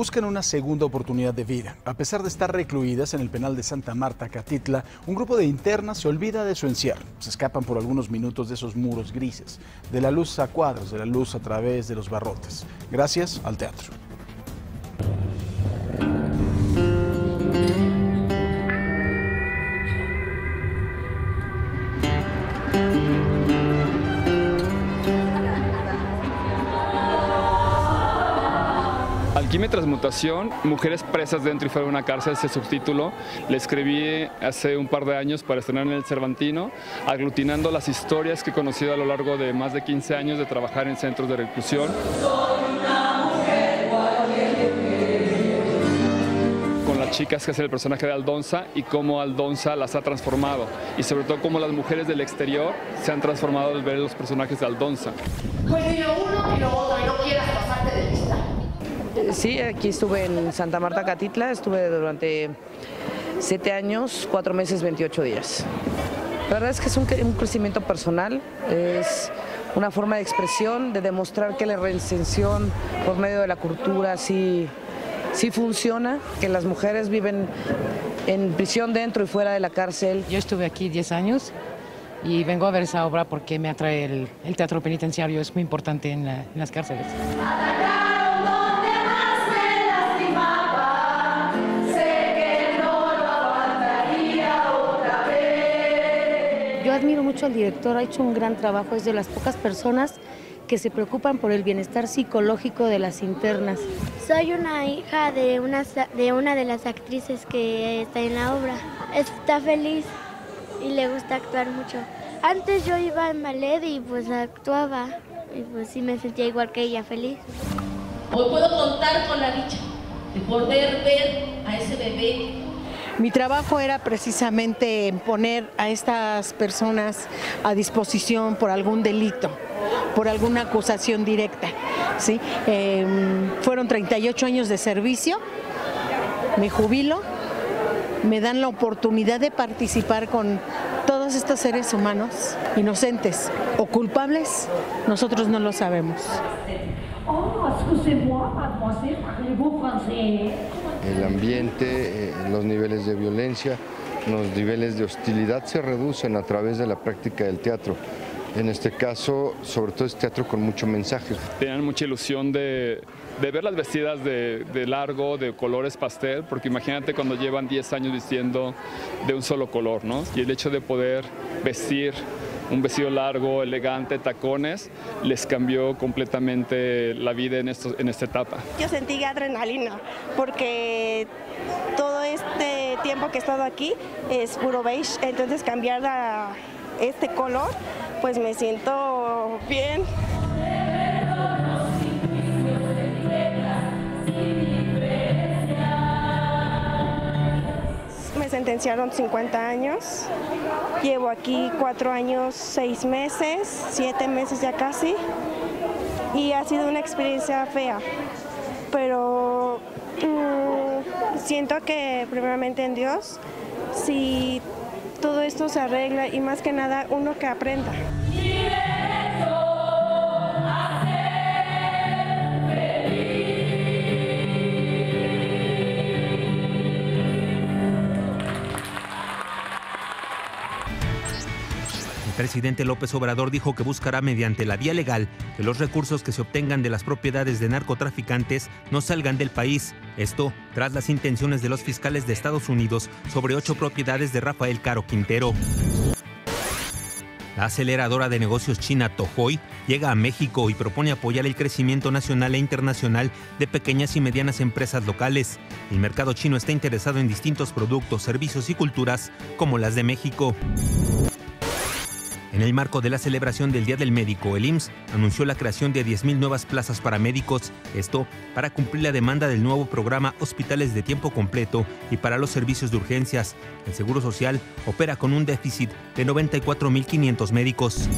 Buscan una segunda oportunidad de vida. A pesar de estar recluidas en el penal de Santa Marta, Catitla, un grupo de internas se olvida de su encierro. Se escapan por algunos minutos de esos muros grises, de la luz a cuadros, de la luz a través de los barrotes, gracias al teatro. Quimia Transmutación, Mujeres presas dentro y fuera de una cárcel, ese subtítulo, le escribí hace un par de años para estrenar en el Cervantino, aglutinando las historias que he conocido a lo largo de más de 15 años de trabajar en centros de reclusión. Con las chicas que hacen el personaje de Aldonza y cómo Aldonza las ha transformado y sobre todo cómo las mujeres del exterior se han transformado al ver los personajes de Aldonza. Pues ni uno ni lo otro y no quieras. Sí, aquí estuve en Santa Marta Catitla, estuve durante siete años, cuatro meses, 28 días. La verdad es que es un, crecimiento personal, es una forma de expresión, de demostrar que la reinserción por medio de la cultura sí, sí funciona, que las mujeres viven en prisión dentro y fuera de la cárcel. Yo estuve aquí 10 años y vengo a ver esa obra porque me atrae el, teatro penitenciario, es muy importante en las cárceles. Yo admiro mucho al director, ha hecho un gran trabajo, es de las pocas personas que se preocupan por el bienestar psicológico de las internas. Soy una hija de una, de una de las actrices que está en la obra. Está feliz y le gusta actuar mucho. Antes yo iba en ballet y pues actuaba y pues sí me sentía igual que ella, feliz. Hoy puedo contar con la dicha de poder ver a ese bebé mi trabajo era precisamente poner a estas personas a disposición por algún delito, por alguna acusación directa. ¿sí? Em, fueron 38 años de servicio, me jubilo, me dan la oportunidad de participar con todos estos seres humanos, inocentes o culpables, nosotros no lo sabemos. El ambiente, eh, los niveles de violencia, los niveles de hostilidad se reducen a través de la práctica del teatro. En este caso, sobre todo es teatro con mucho mensaje. Tenían mucha ilusión de, de ver las vestidas de, de, largo, de colores pastel, porque imagínate cuando llevan 10 años vistiendo de un solo color, ¿no? Y el hecho de poder vestir un vestido largo, elegante, tacones, les cambió completamente la vida en, esta etapa. Yo sentí adrenalina porque todo este tiempo que he estado aquí es puro beige, entonces cambiar a este color, pues me siento bien. Sentenciaron 50 años. Llevo aquí cuatro años, seis meses, siete meses ya casi. Y ha sido una experiencia fea. Pero mmm, siento que primeramente en Dios, si todo esto se arregla y más que nada uno que aprenda. Presidente López Obrador dijo que buscará mediante la vía legal que los recursos que se obtengan de las propiedades de narcotraficantes no salgan del país. Esto tras las intenciones de los fiscales de Estados Unidos sobre ocho propiedades de Rafael Caro Quintero. La aceleradora de negocios china Tohoi llega a México y propone apoyar el crecimiento nacional e internacional de pequeñas y medianas empresas locales. El mercado chino está interesado en distintos productos, servicios y culturas como las de México. En el marco de la celebración del Día del Médico, el IMSS anunció la creación de 10.000 nuevas plazas para médicos, esto para cumplir la demanda del nuevo programa Hospitales de Tiempo Completo y para los servicios de urgencias. El Seguro Social opera con un déficit de 94.500 médicos.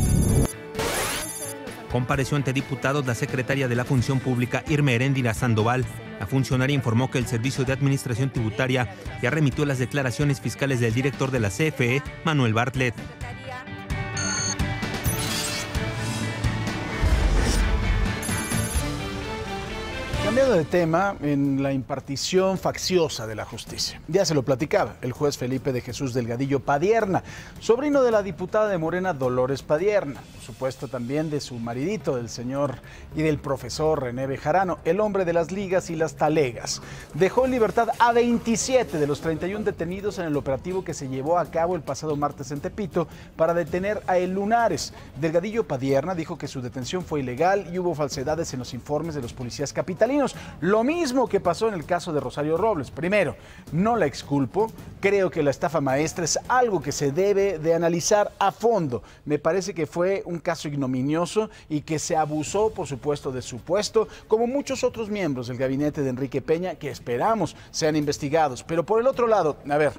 Compareció ante diputados la secretaria de la Función Pública, Irma Heréndira Sandoval. La funcionaria informó que el Servicio de Administración Tributaria ya remitió las declaraciones fiscales del director de la CFE, Manuel Bartlett. Cambiando de tema, en la impartición facciosa de la justicia. Ya se lo platicaba el juez Felipe de Jesús Delgadillo Padierna, sobrino de la diputada de Morena Dolores Padierna, por supuesto también de su maridito, del señor y del profesor René Bejarano, el hombre de las ligas y las talegas. Dejó en libertad a 27 de los 31 detenidos en el operativo que se llevó a cabo el pasado martes en Tepito para detener a El Lunares. Delgadillo Padierna dijo que su detención fue ilegal y hubo falsedades en los informes de los policías capitalinos. Lo mismo que pasó en el caso de Rosario Robles. Primero, no la exculpo. Creo que la estafa maestra es algo que se debe de analizar a fondo. Me parece que fue un caso ignominioso y que se abusó, por supuesto, de su puesto, como muchos otros miembros del gabinete de Enrique Peña que esperamos sean investigados. Pero por el otro lado, a ver,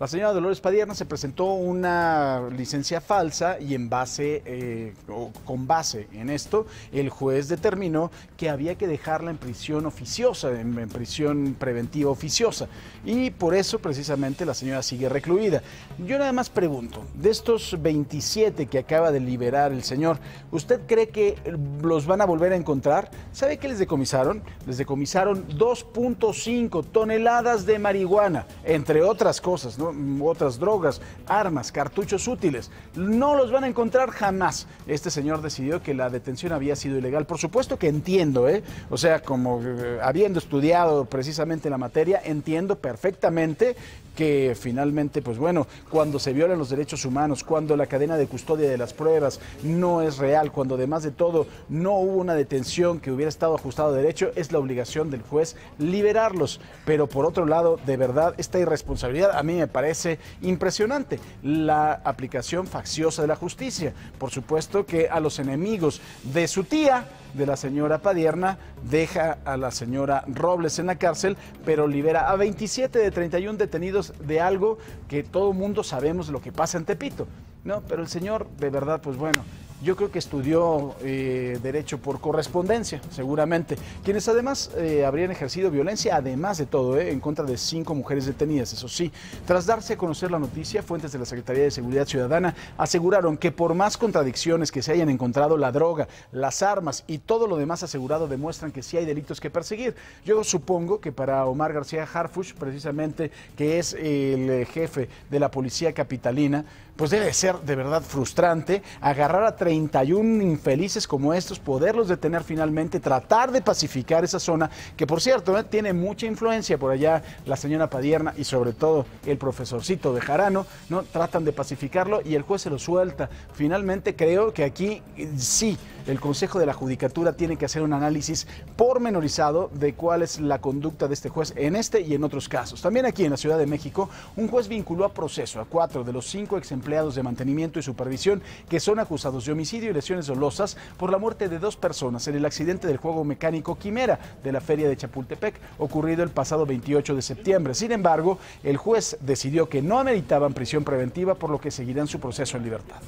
la señora Dolores Padierna se presentó una licencia falsa y en base, eh, o con base en esto, el juez determinó que había que dejarla en prisión oficiosa, en, en, prisión preventiva oficiosa. Y por eso precisamente la señora sigue recluida. Yo nada más pregunto, de estos 27 que acaba de liberar el señor, ¿usted cree que los van a volver a encontrar? ¿Sabe qué les decomisaron? Les decomisaron 2.5 toneladas de marihuana, entre otras cosas, ¿no? otras drogas, armas, cartuchos útiles. No los van a encontrar jamás. Este señor decidió que la detención había sido ilegal. Por supuesto que entiendo, ¿eh? O sea, como eh, habiendo estudiado precisamente la materia, entiendo perfectamente perfectamente que finalmente, pues bueno, cuando se violan los derechos humanos, cuando la cadena de custodia de las pruebas no es real, cuando además de todo no hubo una detención que hubiera estado ajustado a derecho, es la obligación del juez liberarlos. Pero por otro lado, de verdad, esta irresponsabilidad a mí me parece impresionante. La aplicación facciosa de la justicia. Por supuesto que a los enemigos de su tía, de la señora Padierna, deja a la señora Robles en la cárcel, pero libera a 27 de 31 detenidos de algo que todo mundo sabemos lo que pasa en Tepito. No, pero el señor, de verdad, pues bueno, yo creo que estudió eh, Derecho por correspondencia, seguramente. Quienes además eh, habrían ejercido violencia, además de todo, eh, en contra de cinco mujeres detenidas, eso sí. Tras darse a conocer la noticia, fuentes de la Secretaría de Seguridad Ciudadana aseguraron que por más contradicciones que se hayan encontrado, la droga, las armas y todo lo demás asegurado demuestran que sí hay delitos que perseguir. Yo supongo que para Omar García Harfush, precisamente, que es el jefe de la policía capitalina, pues debe ser de verdad frustrante agarrar a 31 infelices como estos, poderlos detener finalmente, tratar de pacificar esa zona, que por cierto ¿eh? tiene mucha influencia por allá la señora Padierna y sobre todo el profesorcito de Jarano, ¿no? Tratan de pacificarlo y el juez se lo suelta. Finalmente creo que aquí sí el Consejo de la Judicatura tiene que hacer un análisis pormenorizado de cuál es la conducta de este juez en este y en otros casos. También aquí en la Ciudad de México, un juez vinculó a proceso a cuatro de los cinco ex empleados de mantenimiento y supervisión que son acusados de homicidio y lesiones dolosas por la muerte de dos personas en el accidente del juego mecánico Quimera de la Feria de Chapultepec, ocurrido el pasado 28 de septiembre. Sin embargo, el juez decidió que no ameritaban prisión preventiva, por lo que seguirán su proceso en libertad.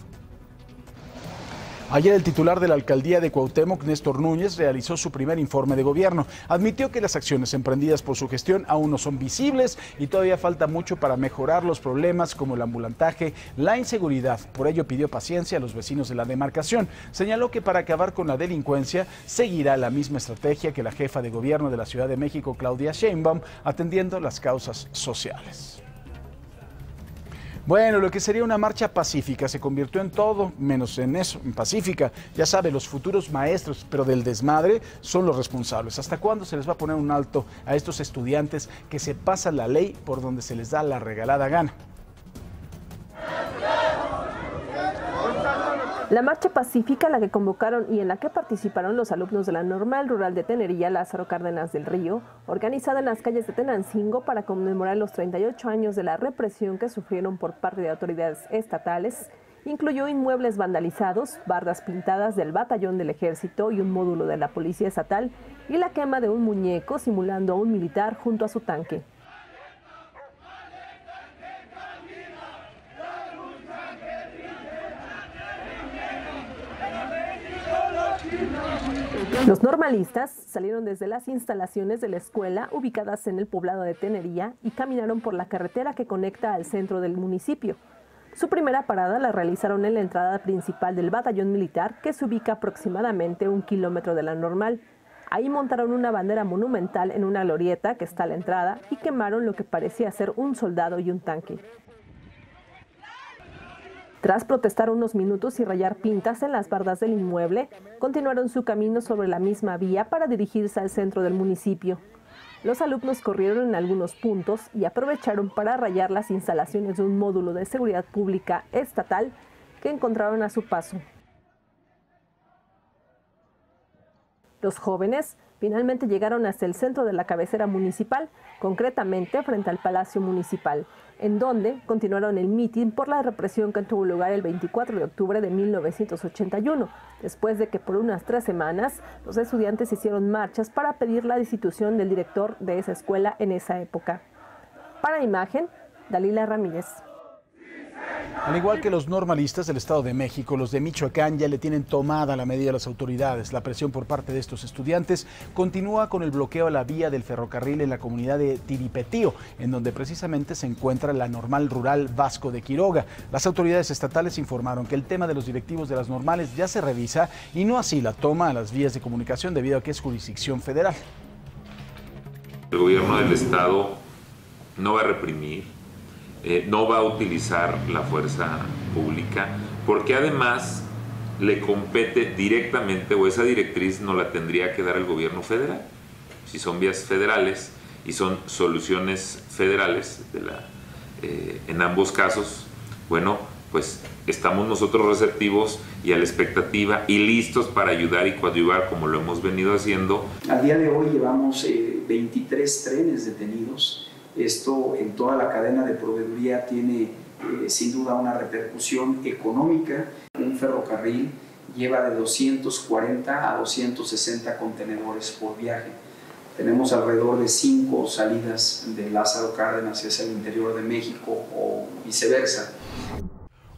Ayer el titular de la alcaldía de Cuauhtémoc, Néstor Núñez, realizó su primer informe de gobierno. Admitió que las acciones emprendidas por su gestión aún no son visibles y todavía falta mucho para mejorar los problemas como el ambulantaje, la inseguridad. Por ello pidió paciencia a los vecinos de la demarcación. Señaló que para acabar con la delincuencia seguirá la misma estrategia que la jefa de gobierno de la Ciudad de México, Claudia Sheinbaum, atendiendo las causas sociales. Bueno, lo que sería una marcha pacífica se convirtió en todo, menos en eso, en pacífica. Ya sabe, los futuros maestros, pero del desmadre, son los responsables. ¿Hasta cuándo se les va a poner un alto a estos estudiantes que se pasan la ley por donde se les da la regalada gana? La marcha pacífica, la que convocaron y en la que participaron los alumnos de la Normal Rural de Tenería Lázaro Cárdenas del Río, organizada en las calles de Tenancingo para conmemorar los 38 años de la represión que sufrieron por parte de autoridades estatales, incluyó inmuebles vandalizados, bardas pintadas del batallón del ejército y un módulo de la policía estatal y la quema de un muñeco simulando a un militar junto a su tanque. Los normalistas salieron desde las instalaciones de la escuela ubicadas en el poblado de Tenería y caminaron por la carretera que conecta al centro del municipio. Su primera parada la realizaron en la entrada principal del batallón militar que se ubica aproximadamente un kilómetro de la normal. Ahí montaron una bandera monumental en una glorieta que está a la entrada y quemaron lo que parecía ser un soldado y un tanque. Tras protestar unos minutos y rayar pintas en las bardas del inmueble, continuaron su camino sobre la misma vía para dirigirse al centro del municipio. Los alumnos corrieron en algunos puntos y aprovecharon para rayar las instalaciones de un módulo de seguridad pública estatal que encontraron a su paso. Los jóvenes finalmente llegaron hasta el centro de la cabecera municipal, concretamente frente al Palacio Municipal, en donde continuaron el mitin por la represión que tuvo lugar el 24 de octubre de 1981, después de que por unas tres semanas los estudiantes hicieron marchas para pedir la destitución del director de esa escuela en esa época. Para imagen, Dalila Ramírez. Al igual que los normalistas del Estado de México, los de Michoacán ya le tienen tomada la medida a las autoridades. La presión por parte de estos estudiantes continúa con el bloqueo a la vía del ferrocarril en la comunidad de Tiripetío, en donde precisamente se encuentra la normal rural Vasco de Quiroga. Las autoridades estatales informaron que el tema de los directivos de las normales ya se revisa y no así la toma a las vías de comunicación debido a que es jurisdicción federal. El gobierno del Estado no va a reprimir eh, no va a utilizar la fuerza pública, porque además le compete directamente, o esa directriz no la tendría que dar el gobierno federal. Si son vías federales y son soluciones federales eh, en ambos casos, bueno, pues estamos nosotros receptivos y a la expectativa y listos para ayudar y coadyuvar como lo hemos venido haciendo. Al día de hoy llevamos 23 eh, trenes detenidos esto en toda la cadena de proveeduría tiene eh, sin duda una repercusión económica. Un ferrocarril lleva de 240 a 260 contenedores por viaje. Tenemos alrededor de cinco salidas de Lázaro Cárdenas hacia el interior de México o viceversa.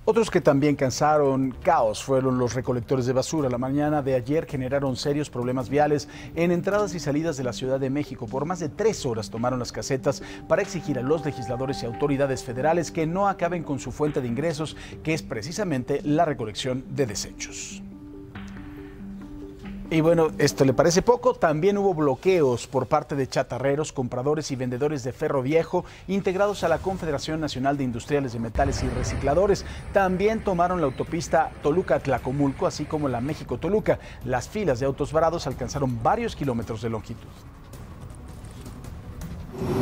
Otros que también cansaron caos fueron los recolectores de basura. La mañana de ayer generaron serios problemas viales en entradas y salidas de la Ciudad de México. Por más de tres horas tomaron las casetas para exigir a los legisladores y autoridades federales que no acaben con su fuente de ingresos, que es precisamente la recolección de desechos. Y bueno, esto le parece poco, también hubo bloqueos por parte de chatarreros, compradores y vendedores de ferro viejo integrados a la Confederación Nacional de Industriales de Metales y Recicladores. También tomaron la autopista Toluca-Tlacomulco, así como la México-Toluca. Las filas de autos varados alcanzaron varios kilómetros de longitud.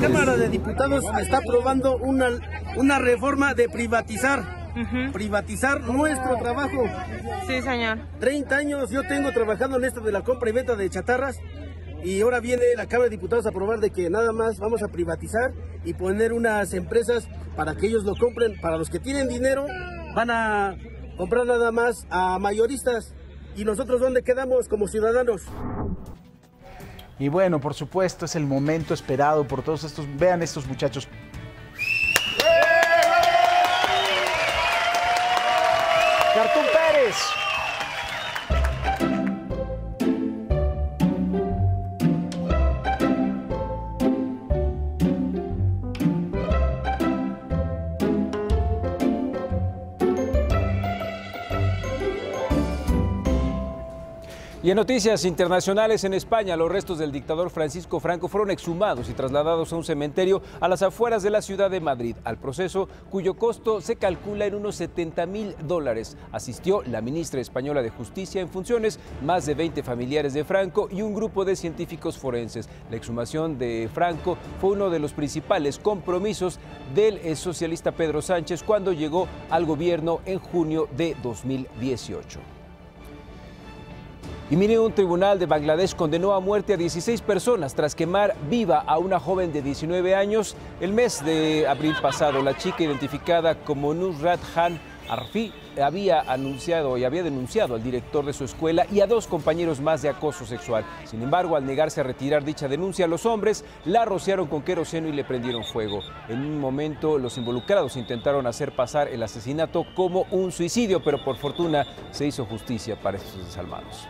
Cámara de Diputados está aprobando una, una reforma de privatizar privatizar nuestro trabajo. Sí, señor. 30 años yo tengo trabajando en esto de la compra y venta de chatarras y ahora viene la Cámara de Diputados a aprobar de que nada más vamos a privatizar y poner unas empresas para que ellos lo compren. Para los que tienen dinero van a comprar nada más a mayoristas y nosotros dónde quedamos como ciudadanos. Y bueno, por supuesto, es el momento esperado por todos estos. Vean estos muchachos this. Y en noticias internacionales, en España, los restos del dictador Francisco Franco fueron exhumados y trasladados a un cementerio a las afueras de la ciudad de Madrid, al proceso cuyo costo se calcula en unos 70 mil dólares. Asistió la ministra española de Justicia en funciones, más de 20 familiares de Franco y un grupo de científicos forenses. La exhumación de Franco fue uno de los principales compromisos del socialista Pedro Sánchez cuando llegó al gobierno en junio de 2018. Y mire, un tribunal de Bangladesh condenó a muerte a 16 personas tras quemar viva a una joven de 19 años el mes de abril pasado. La chica identificada como Nusrat Khan Arfi había anunciado y había denunciado al director de su escuela y a dos compañeros más de acoso sexual. Sin embargo, al negarse a retirar dicha denuncia, los hombres la rociaron con queroseno y le prendieron fuego. En un momento, los involucrados intentaron hacer pasar el asesinato como un suicidio, pero por fortuna se hizo justicia para estos desalmados.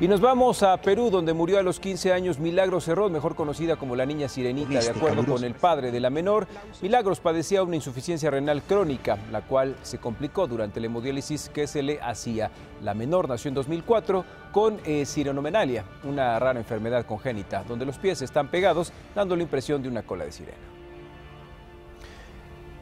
Y nos vamos a Perú, donde murió a los 15 años Milagros Cerrón, mejor conocida como la niña Sirenita, de acuerdo con el padre de la menor. Milagros padecía una insuficiencia renal crónica, la cual se complicó durante la hemodiálisis que se le hacía. La menor nació en 2004 con eh, sirenomenalia, una rara enfermedad congénita, donde los pies están pegados, dando la impresión de una cola de sirena.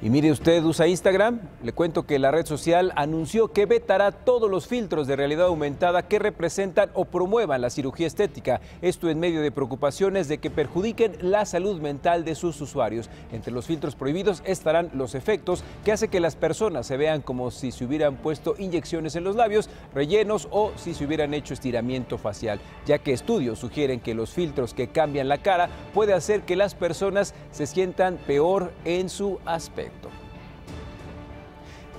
Y mire usted, usa Instagram. Le cuento que la red social anunció que vetará todos los filtros de realidad aumentada que representan o promuevan la cirugía estética. Esto en medio de preocupaciones de que perjudiquen la salud mental de sus usuarios. Entre los filtros prohibidos estarán los efectos que hace que las personas se vean como si se hubieran puesto inyecciones en los labios, rellenos o si se hubieran hecho estiramiento facial, ya que estudios sugieren que los filtros que cambian la cara puede hacer que las personas se sientan peor en su aspecto.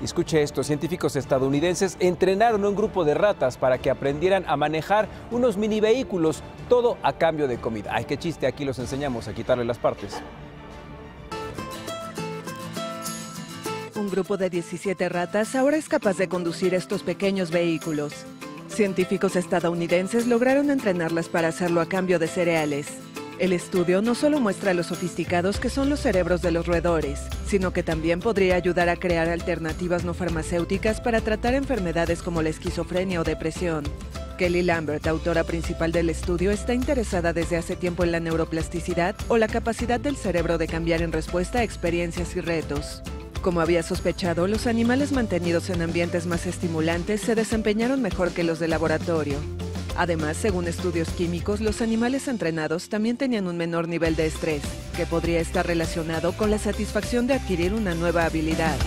Escuche esto, científicos estadounidenses entrenaron a un grupo de ratas para que aprendieran a manejar unos mini vehículos, todo a cambio de comida. Ay, qué chiste, aquí los enseñamos a quitarle las partes. Un grupo de 17 ratas ahora es capaz de conducir estos pequeños vehículos. Científicos estadounidenses lograron entrenarlas para hacerlo a cambio de cereales. El estudio no solo muestra lo sofisticados que son los cerebros de los roedores, sino que también podría ayudar a crear alternativas no farmacéuticas para tratar enfermedades como la esquizofrenia o depresión. Kelly Lambert, autora principal del estudio, está interesada desde hace tiempo en la neuroplasticidad o la capacidad del cerebro de cambiar en respuesta a experiencias y retos. Como había sospechado, los animales mantenidos en ambientes más estimulantes se desempeñaron mejor que los de laboratorio. Además, según estudios químicos, los animales entrenados también tenían un menor nivel de estrés, que podría estar relacionado con la satisfacción de adquirir una nueva habilidad.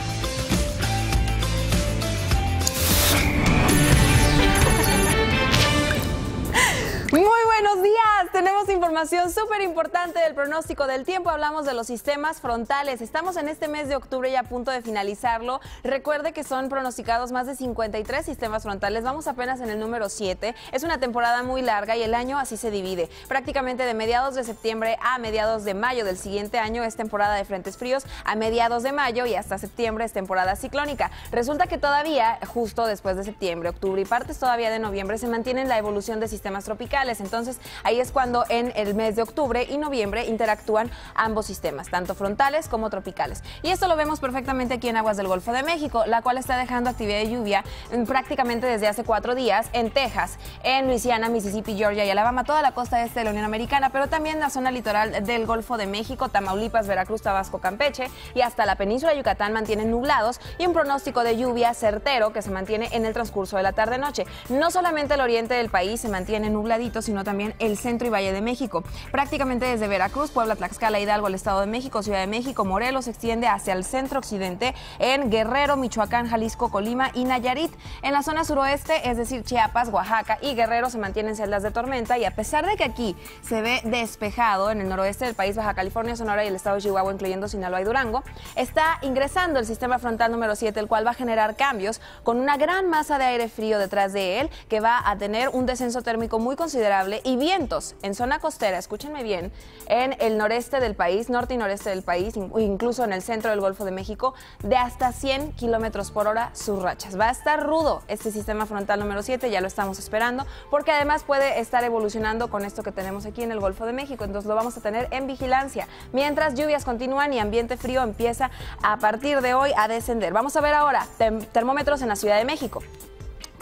Información súper importante del pronóstico del tiempo. Hablamos de los sistemas frontales. Estamos en este mes de octubre y a punto de finalizarlo. Recuerde que son pronosticados más de 53 sistemas frontales. Vamos apenas en el número 7. Es una temporada muy larga y el año así se divide. Prácticamente de mediados de septiembre a mediados de mayo del siguiente año es temporada de frentes fríos. A mediados de mayo y hasta septiembre es temporada ciclónica. Resulta que todavía, justo después de septiembre, octubre y partes todavía de noviembre, se mantiene la evolución de sistemas tropicales. Entonces, ahí es cuando en el mes de octubre y noviembre interactúan ambos sistemas, tanto frontales como tropicales. Y esto lo vemos perfectamente aquí en aguas del Golfo de México, la cual está dejando actividad de lluvia prácticamente desde hace cuatro días en Texas, en Luisiana, Mississippi, Georgia y Alabama, toda la costa este de la Unión Americana, pero también la zona litoral del Golfo de México, Tamaulipas, Veracruz, Tabasco, Campeche y hasta la península de Yucatán mantienen nublados y un pronóstico de lluvia certero que se mantiene en el transcurso de la tarde-noche. No solamente el oriente del país se mantiene nubladito, sino también el centro y valle de México. Prácticamente desde Veracruz, Puebla, Tlaxcala, Hidalgo, el Estado de México, Ciudad de México, Morelos, se extiende hacia el centro occidente en Guerrero, Michoacán, Jalisco, Colima y Nayarit. En la zona suroeste, es decir, Chiapas, Oaxaca y Guerrero, se mantienen celdas de tormenta y a pesar de que aquí se ve despejado en el noroeste del país, Baja California, Sonora y el estado de Chihuahua, incluyendo Sinaloa y Durango, está ingresando el sistema frontal número 7, el cual va a generar cambios con una gran masa de aire frío detrás de él que va a tener un descenso térmico muy considerable y vientos en costera, escúchenme bien, en el noreste del país, norte y noreste del país, incluso en el centro del Golfo de México, de hasta 100 kilómetros por hora sus rachas. Va a estar rudo este sistema frontal número 7, ya lo estamos esperando, porque además puede estar evolucionando con esto que tenemos aquí en el Golfo de México, entonces lo vamos a tener en vigilancia. Mientras lluvias continúan y ambiente frío empieza a partir de hoy a descender. Vamos a ver ahora termómetros en la Ciudad de México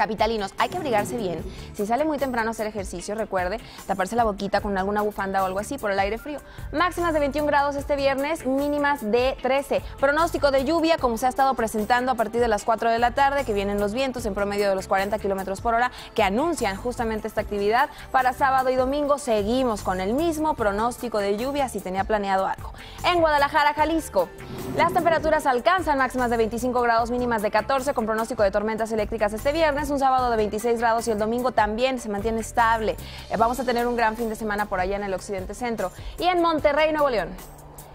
capitalinos, hay que abrigarse bien. Si sale muy temprano a hacer ejercicio, recuerde taparse la boquita con alguna bufanda o algo así por el aire frío. Máximas de 21 grados este viernes, mínimas de 13. Pronóstico de lluvia, como se ha estado presentando a partir de las 4 de la tarde, que vienen los vientos en promedio de los 40 kilómetros por hora, que anuncian justamente esta actividad. Para sábado y domingo seguimos con el mismo pronóstico de lluvia si tenía planeado algo. En Guadalajara, Jalisco, las temperaturas alcanzan máximas de 25 grados, mínimas de 14, con pronóstico de tormentas eléctricas este viernes un sábado de 26 grados y el domingo también se mantiene estable. Eh, vamos a tener un gran fin de semana por allá en el occidente centro. Y en Monterrey, Nuevo León.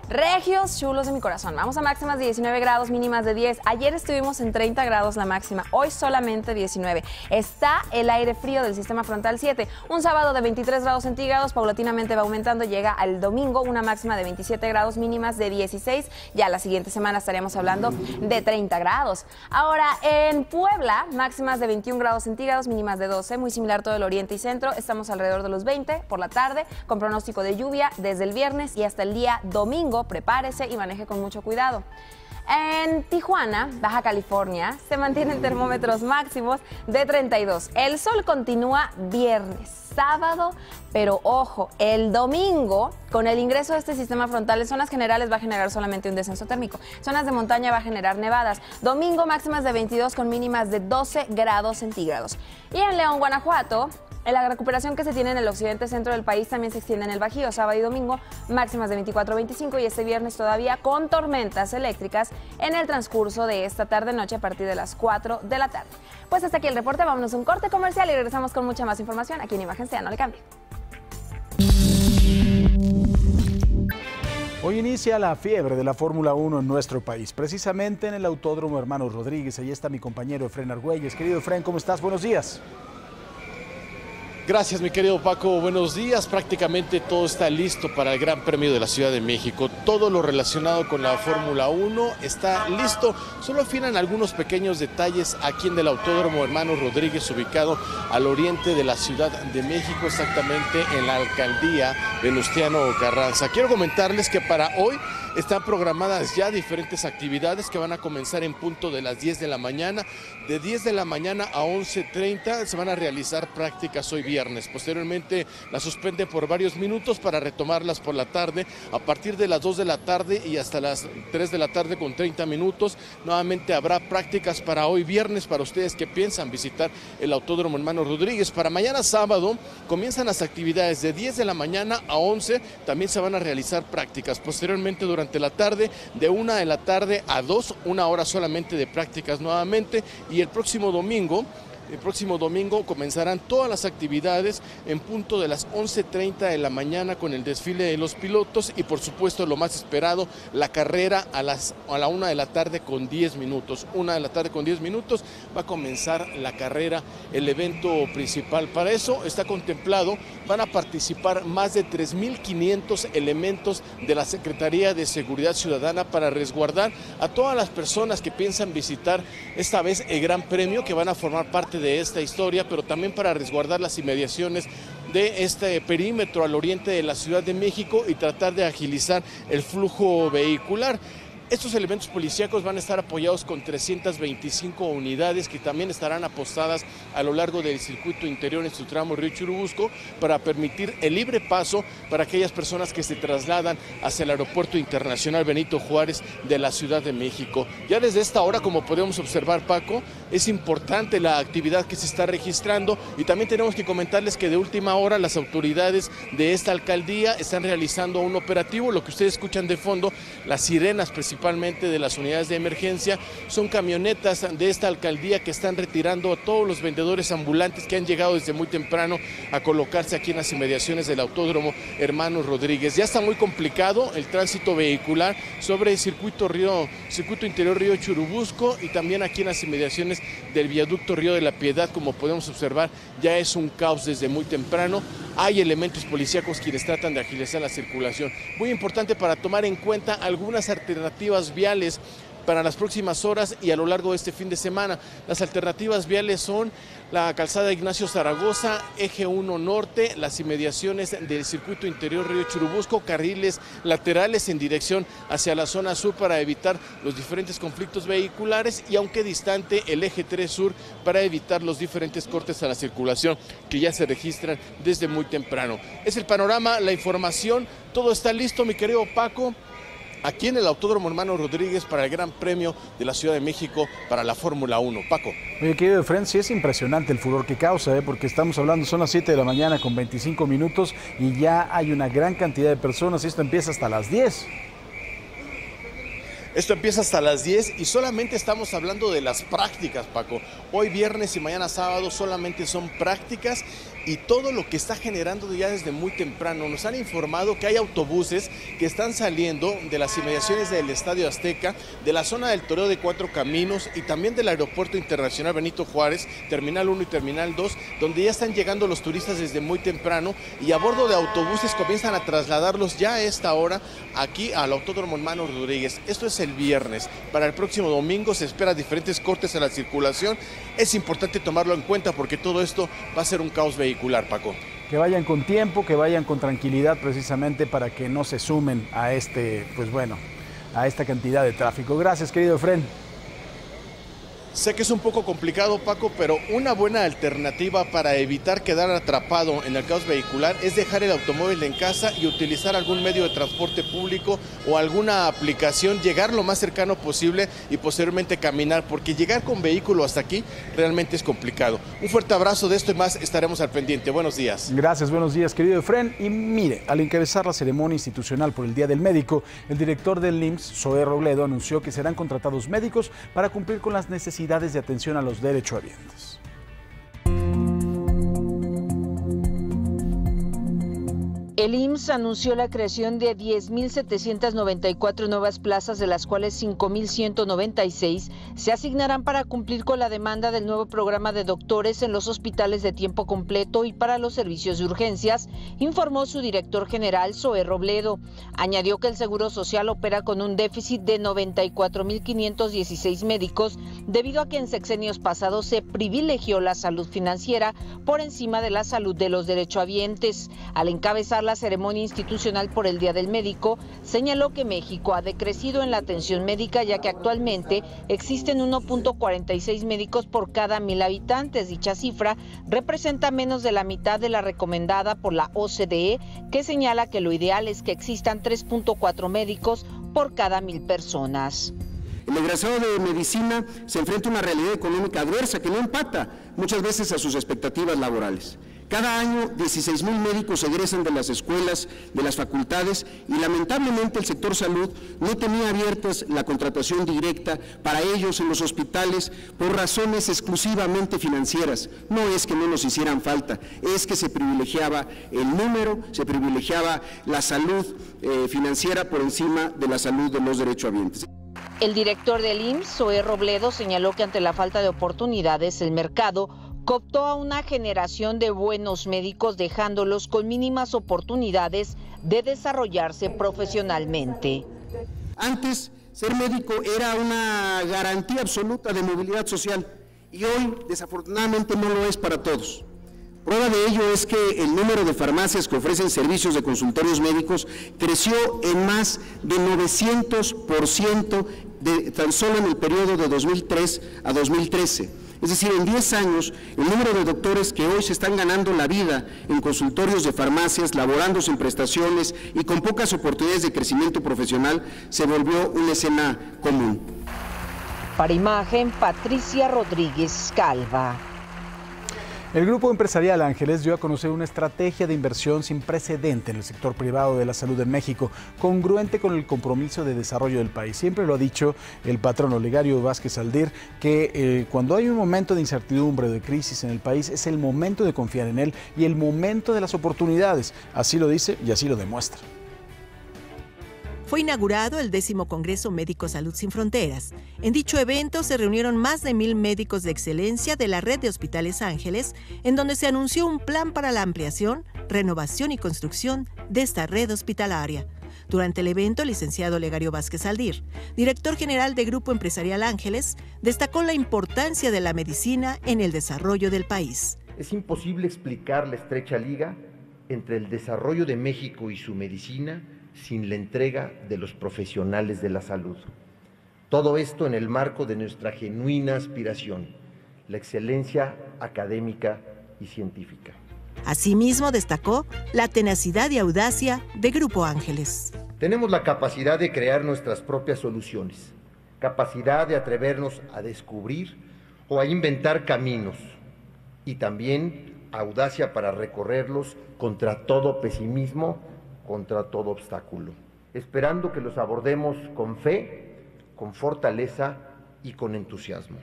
Regios, chulos de mi corazón. Vamos a máximas de 19 grados, mínimas de 10. Ayer estuvimos en 30 grados la máxima, hoy solamente 19. Está el aire frío del sistema frontal 7. Un sábado de 23 grados centígrados, paulatinamente va aumentando, llega al domingo una máxima de 27 grados, mínimas de 16. Ya la siguiente semana estaríamos hablando de 30 grados. Ahora, en Puebla, máximas de 21 grados centígrados, mínimas de 12, muy similar todo el oriente y centro. Estamos alrededor de los 20 por la tarde, con pronóstico de lluvia desde el viernes y hasta el día domingo prepárese y maneje con mucho cuidado. En Tijuana, Baja California, se mantienen termómetros máximos de 32. El sol continúa viernes, sábado, pero ojo, el domingo, con el ingreso de este sistema frontal en zonas generales va a generar solamente un descenso térmico. Zonas de montaña va a generar nevadas. Domingo máximas de 22 con mínimas de 12 grados centígrados. Y en León, Guanajuato, la recuperación que se tiene en el occidente centro del país también se extiende en el Bajío, sábado y domingo, máximas de 24-25 y este viernes todavía con tormentas eléctricas en el transcurso de esta tarde-noche a partir de las 4 de la tarde. Pues hasta aquí el reporte, vámonos a un corte comercial y regresamos con mucha más información aquí en Imagen Sea, no le cambie. Hoy inicia la fiebre de la Fórmula 1 en nuestro país, precisamente en el Autódromo Hermanos Rodríguez. Ahí está mi compañero Efren Argüelles. Querido Efren, ¿cómo estás? Buenos días. Gracias, mi querido Paco. Buenos días. Prácticamente todo está listo para el Gran Premio de la Ciudad de México. Todo lo relacionado con la Fórmula 1 está listo. Solo afinan algunos pequeños detalles aquí en el Autódromo Hermano Rodríguez, ubicado al oriente de la Ciudad de México, exactamente en la alcaldía Venustiano Carranza. Quiero comentarles que para hoy están programadas ya diferentes actividades que van a comenzar en punto de las 10 de la mañana. De 10 de la mañana a 11.30 se van a realizar prácticas hoy viernes. Posteriormente las suspende por varios minutos para retomarlas por la tarde. A partir de las 2 de la tarde y hasta las 3 de la tarde con 30 minutos, nuevamente habrá prácticas para hoy viernes para ustedes que piensan visitar el Autódromo Hermano Rodríguez. Para mañana sábado comienzan las actividades de 10 de la mañana a 11. También se van a realizar prácticas. Posteriormente durante la tarde, de una de la tarde a dos, una hora solamente de prácticas nuevamente. Y el próximo domingo el próximo domingo comenzarán todas las actividades en punto de las 11.30 de la mañana con el desfile de los pilotos y por supuesto lo más esperado, la carrera a, las, a la una de la tarde con 10 minutos. Una de la tarde con 10 minutos va a comenzar la carrera, el evento principal. Para eso está contemplado, van a participar más de 3.500 elementos de la Secretaría de Seguridad Ciudadana para resguardar a todas las personas que piensan visitar esta vez el Gran Premio que van a formar parte de esta historia, pero también para resguardar las inmediaciones de este perímetro al oriente de la Ciudad de México y tratar de agilizar el flujo vehicular. Estos elementos policíacos van a estar apoyados con 325 unidades que también estarán apostadas a lo largo del circuito interior en su tramo Río Churubusco para permitir el libre paso para aquellas personas que se trasladan hacia el Aeropuerto Internacional Benito Juárez de la Ciudad de México. Ya desde esta hora, como podemos observar, Paco, es importante la actividad que se está registrando y también tenemos que comentarles que de última hora las autoridades de esta alcaldía están realizando un operativo, lo que ustedes escuchan de fondo, las sirenas principalmente de las unidades de emergencia, son camionetas de esta alcaldía que están retirando a todos los vendedores ambulantes que han llegado desde muy temprano a colocarse aquí en las inmediaciones del Autódromo Hermanos Rodríguez. Ya está muy complicado el tránsito vehicular sobre el circuito, Río, circuito interior Río Churubusco y también aquí en las inmediaciones del viaducto Río de la Piedad, como podemos observar, ya es un caos desde muy temprano. Hay elementos policíacos quienes tratan de agilizar la circulación. Muy importante para tomar en cuenta algunas alternativas viales para las próximas horas y a lo largo de este fin de semana. Las alternativas viales son la calzada Ignacio Zaragoza, eje 1 norte, las inmediaciones del circuito interior Río Churubusco, carriles laterales en dirección hacia la zona sur para evitar los diferentes conflictos vehiculares y aunque distante el eje 3 sur para evitar los diferentes cortes a la circulación que ya se registran desde muy temprano. Es el panorama, la información, todo está listo, mi querido Paco aquí en el Autódromo Hermano Rodríguez para el Gran Premio de la Ciudad de México para la Fórmula 1. Paco. Oye, querido Fren, sí es impresionante el furor que causa, ¿eh? porque estamos hablando, son las 7 de la mañana con 25 minutos y ya hay una gran cantidad de personas y esto empieza hasta las 10. Esto empieza hasta las 10 y solamente estamos hablando de las prácticas, Paco. Hoy viernes y mañana sábado solamente son prácticas y todo lo que está generando ya desde muy temprano. Nos han informado que hay autobuses que están saliendo de las inmediaciones del Estadio Azteca, de la zona del Toreo de Cuatro Caminos y también del Aeropuerto Internacional Benito Juárez, Terminal 1 y Terminal 2, donde ya están llegando los turistas desde muy temprano y a bordo de autobuses comienzan a trasladarlos ya a esta hora aquí al Autódromo Hermano Rodríguez. Esto es el viernes. Para el próximo domingo se espera diferentes cortes a la circulación. Es importante tomarlo en cuenta porque todo esto va a ser un caos vehicular. Que vayan con tiempo, que vayan con tranquilidad precisamente para que no se sumen a este, pues bueno, a esta cantidad de tráfico. Gracias, querido Fren. Sé que es un poco complicado, Paco, pero una buena alternativa para evitar quedar atrapado en el caos vehicular es dejar el automóvil en casa y utilizar algún medio de transporte público o alguna aplicación, llegar lo más cercano posible y posteriormente caminar, porque llegar con vehículo hasta aquí realmente es complicado. Un fuerte abrazo de esto y más, estaremos al pendiente. Buenos días. Gracias, buenos días, querido Fren. Y mire, al encabezar la ceremonia institucional por el Día del Médico, el director del IMSS, Zoé Robledo, anunció que serán contratados médicos para cumplir con las necesidades de atención a los derechohabientes. El IMSS anunció la creación de 10.794 nuevas plazas, de las cuales 5.196 se asignarán para cumplir con la demanda del nuevo programa de doctores en los hospitales de tiempo completo y para los servicios de urgencias, informó su director general, Zoé Robledo. Añadió que el Seguro Social opera con un déficit de 94.516 médicos, debido a que en sexenios pasados se privilegió la salud financiera por encima de la salud de los derechohabientes. Al encabezar la ceremonia institucional por el Día del Médico, señaló que México ha decrecido en la atención médica ya que actualmente existen 1.46 médicos por cada mil habitantes. Dicha cifra representa menos de la mitad de la recomendada por la OCDE, que señala que lo ideal es que existan 3.4 médicos por cada mil personas. El egresado de medicina se enfrenta a una realidad económica adversa que no empata muchas veces a sus expectativas laborales. Cada año 16 mil médicos egresan de las escuelas, de las facultades y lamentablemente el sector salud no tenía abiertas la contratación directa para ellos en los hospitales por razones exclusivamente financieras. No es que no nos hicieran falta, es que se privilegiaba el número, se privilegiaba la salud eh, financiera por encima de la salud de los derechohabientes. El director del IMSS, Zoé Robledo, señaló que ante la falta de oportunidades, el mercado cooptó a una generación de buenos médicos dejándolos con mínimas oportunidades de desarrollarse profesionalmente. Antes, ser médico era una garantía absoluta de movilidad social y hoy, desafortunadamente, no lo es para todos. Prueba de ello es que el número de farmacias que ofrecen servicios de consultorios médicos creció en más de 900% de, tan solo en el periodo de 2003 a 2013. Es decir, en 10 años, el número de doctores que hoy se están ganando la vida en consultorios de farmacias, laborando sin prestaciones y con pocas oportunidades de crecimiento profesional, se volvió una escena común. Para imagen, Patricia Rodríguez Calva. El Grupo Empresarial Ángeles dio a conocer una estrategia de inversión sin precedente en el sector privado de la salud en México, congruente con el compromiso de desarrollo del país. Siempre lo ha dicho el patrón Olegario Vázquez Aldir, que eh, cuando hay un momento de incertidumbre de crisis en el país es el momento de confiar en él y el momento de las oportunidades. Así lo dice y así lo demuestra fue inaugurado el décimo Congreso Médico Salud Sin Fronteras. En dicho evento se reunieron más de mil médicos de excelencia de la red de hospitales Ángeles, en donde se anunció un plan para la ampliación, renovación y construcción de esta red hospitalaria. Durante el evento, el licenciado Legario Vázquez Aldir, director general de Grupo Empresarial Ángeles, destacó la importancia de la medicina en el desarrollo del país. Es imposible explicar la estrecha liga entre el desarrollo de México y su medicina sin la entrega de los profesionales de la salud. Todo esto en el marco de nuestra genuina aspiración, la excelencia académica y científica. Asimismo, destacó la tenacidad y audacia de Grupo Ángeles. Tenemos la capacidad de crear nuestras propias soluciones, capacidad de atrevernos a descubrir o a inventar caminos y también audacia para recorrerlos contra todo pesimismo contra todo obstáculo, esperando que los abordemos con fe, con fortaleza y con entusiasmo.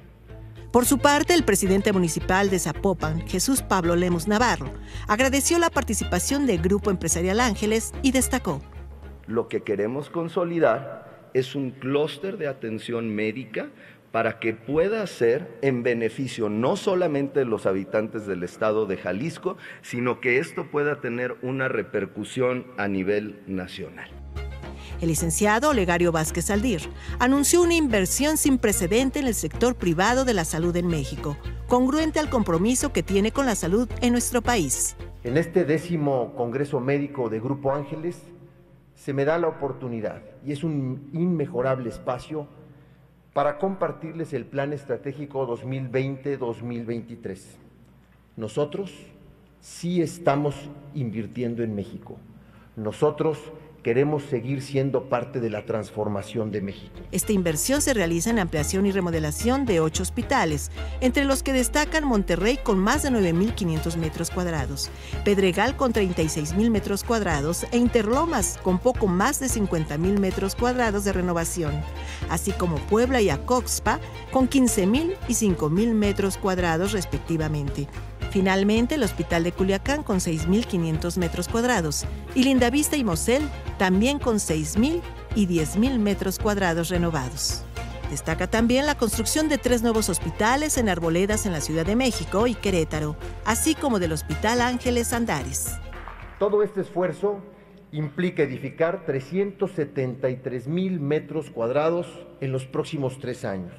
Por su parte, el presidente municipal de Zapopan, Jesús Pablo Lemos Navarro, agradeció la participación del Grupo Empresarial Ángeles y destacó. Lo que queremos consolidar es un clúster de atención médica para que pueda ser en beneficio no solamente de los habitantes del estado de Jalisco, sino que esto pueda tener una repercusión a nivel nacional. El licenciado Olegario Vázquez Aldir anunció una inversión sin precedente en el sector privado de la salud en México, congruente al compromiso que tiene con la salud en nuestro país. En este décimo Congreso Médico de Grupo Ángeles se me da la oportunidad y es un inmejorable espacio para compartirles el Plan Estratégico 2020-2023. Nosotros sí estamos invirtiendo en México. Nosotros queremos seguir siendo parte de la transformación de México. Esta inversión se realiza en ampliación y remodelación de ocho hospitales, entre los que destacan Monterrey con más de 9.500 metros cuadrados, Pedregal con 36.000 metros cuadrados e Interlomas con poco más de 50.000 metros cuadrados de renovación, así como Puebla y Acoxpa con 15.000 y 5.000 metros cuadrados respectivamente. Finalmente, el Hospital de Culiacán con 6.500 metros cuadrados y Lindavista y Mosel también con 6.000 y 10.000 metros cuadrados renovados. Destaca también la construcción de tres nuevos hospitales en arboledas en la Ciudad de México y Querétaro, así como del Hospital Ángeles Andares. Todo este esfuerzo implica edificar 373 mil metros cuadrados en los próximos tres años.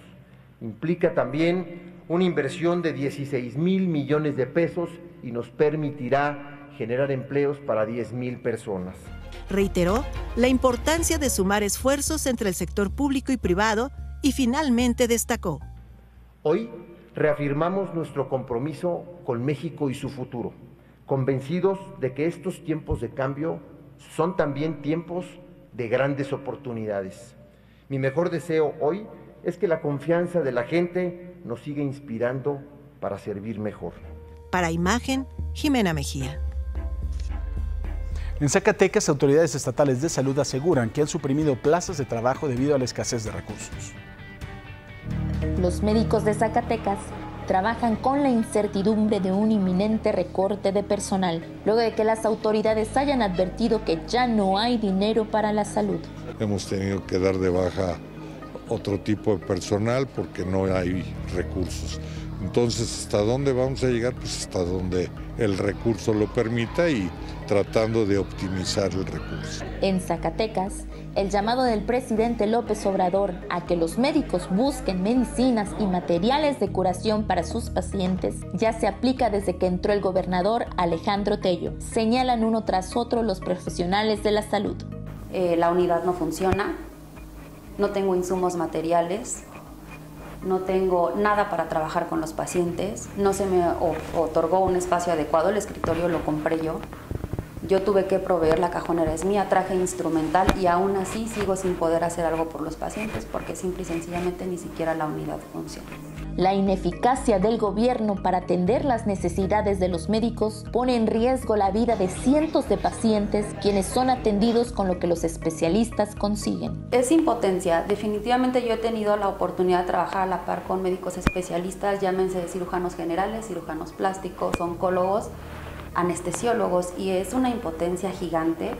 Implica también una inversión de 16 mil millones de pesos y nos permitirá generar empleos para 10 mil personas. Reiteró la importancia de sumar esfuerzos entre el sector público y privado y finalmente destacó. Hoy reafirmamos nuestro compromiso con México y su futuro, convencidos de que estos tiempos de cambio son también tiempos de grandes oportunidades. Mi mejor deseo hoy es que la confianza de la gente nos siga inspirando para servir mejor. Para Imagen, Jimena Mejía. En Zacatecas, autoridades estatales de salud aseguran que han suprimido plazas de trabajo debido a la escasez de recursos. Los médicos de Zacatecas trabajan con la incertidumbre de un inminente recorte de personal, luego de que las autoridades hayan advertido que ya no hay dinero para la salud. Hemos tenido que dar de baja otro tipo de personal porque no hay recursos. Entonces, ¿hasta dónde vamos a llegar? Pues hasta donde el recurso lo permita y tratando de optimizar el recurso. En Zacatecas, el llamado del presidente López Obrador a que los médicos busquen medicinas y materiales de curación para sus pacientes ya se aplica desde que entró el gobernador Alejandro Tello. Señalan uno tras otro los profesionales de la salud. Eh, la unidad no funciona, no tengo insumos materiales, no tengo nada para trabajar con los pacientes, no se me otorgó un espacio adecuado, el escritorio lo compré yo. Yo tuve que proveer la cajonera es mía, traje instrumental y aún así sigo sin poder hacer algo por los pacientes porque simple y sencillamente ni siquiera la unidad funciona. La ineficacia del gobierno para atender las necesidades de los médicos pone en riesgo la vida de cientos de pacientes quienes son atendidos con lo que los especialistas consiguen. Es impotencia. Definitivamente yo he tenido la oportunidad de trabajar a la par con médicos especialistas, llámense cirujanos generales, cirujanos plásticos, oncólogos, anestesiólogos y es una impotencia gigante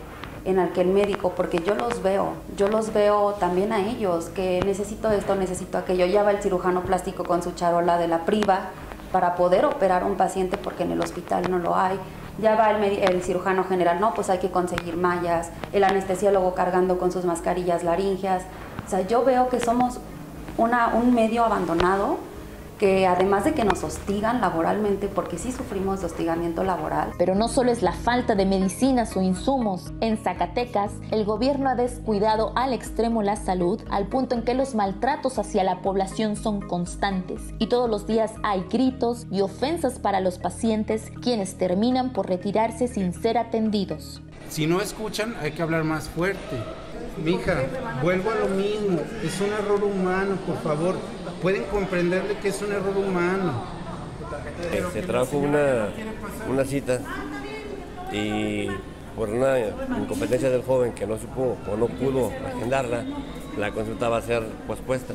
en el que el médico, porque yo los veo, yo los veo también a ellos, que necesito esto, necesito aquello, ya va el cirujano plástico con su charola de la priva para poder operar a un paciente porque en el hospital no lo hay, ya va el, cirujano general, no, pues hay que conseguir mallas, el anestesiólogo cargando con sus mascarillas laringeas, o sea, yo veo que somos una, un medio abandonado que además de que nos hostigan laboralmente, porque sí sufrimos de hostigamiento laboral. Pero no solo es la falta de medicinas o insumos. En Zacatecas, el gobierno ha descuidado al extremo la salud, al punto en que los maltratos hacia la población son constantes y todos los días hay gritos y ofensas para los pacientes, quienes terminan por retirarse sin ser atendidos. Si no escuchan, hay que hablar más fuerte. Mija, vuelvo a lo mismo, es un error humano, por favor pueden comprenderle que es un error humano. Se trajo una, una cita y por una incompetencia del joven que no supo o no pudo agendarla, la consulta va a ser pospuesta.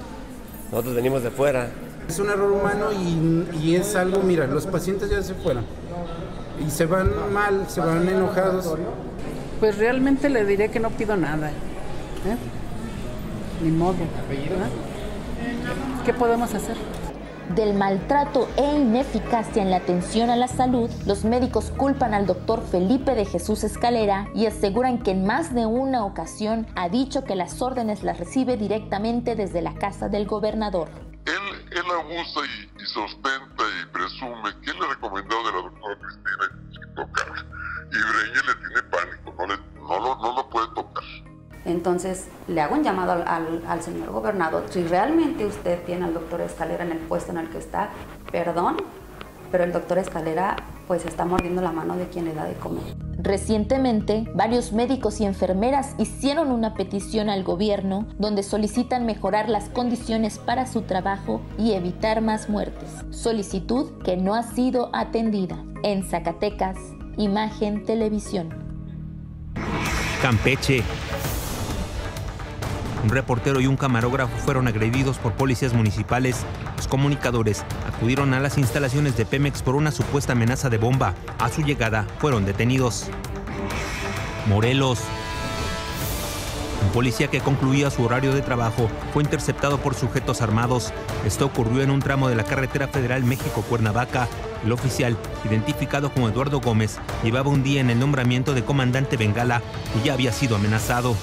Nosotros venimos de fuera. Es un error humano y, es algo, mira, los pacientes ya se fueron y se van mal, se van enojados. Pues realmente le diré que no pido nada. ¿eh? Ni modo. ¿Qué podemos hacer? Del maltrato e ineficacia en la atención a la salud, los médicos culpan al doctor Felipe de Jesús Escalera y aseguran que en más de una ocasión ha dicho que las órdenes las recibe directamente desde la casa del gobernador. Él, él abusa y, sostenta y presume que le recomendó de la doctora Cristina y tocar. Y Breña le tiene pánico, no, le, no, lo, no lo puede tocar. Entonces, le hago un llamado al, señor gobernador, si realmente usted tiene al doctor Escalera en el puesto en el que está, perdón, pero el doctor Escalera pues está mordiendo la mano de quien le da de comer. Recientemente, varios médicos y enfermeras hicieron una petición al gobierno donde solicitan mejorar las condiciones para su trabajo y evitar más muertes. Solicitud que no ha sido atendida. En Zacatecas, Imagen Televisión. Campeche, un reportero y un camarógrafo fueron agredidos por policías municipales. Los comunicadores acudieron a las instalaciones de Pemex por una supuesta amenaza de bomba. A su llegada fueron detenidos. Morelos. Un policía que concluía su horario de trabajo fue interceptado por sujetos armados. Esto ocurrió en un tramo de la carretera federal México-Cuernavaca. El oficial, identificado como Eduardo Gómez, llevaba un día en el nombramiento de comandante Bengala y ya había sido amenazado.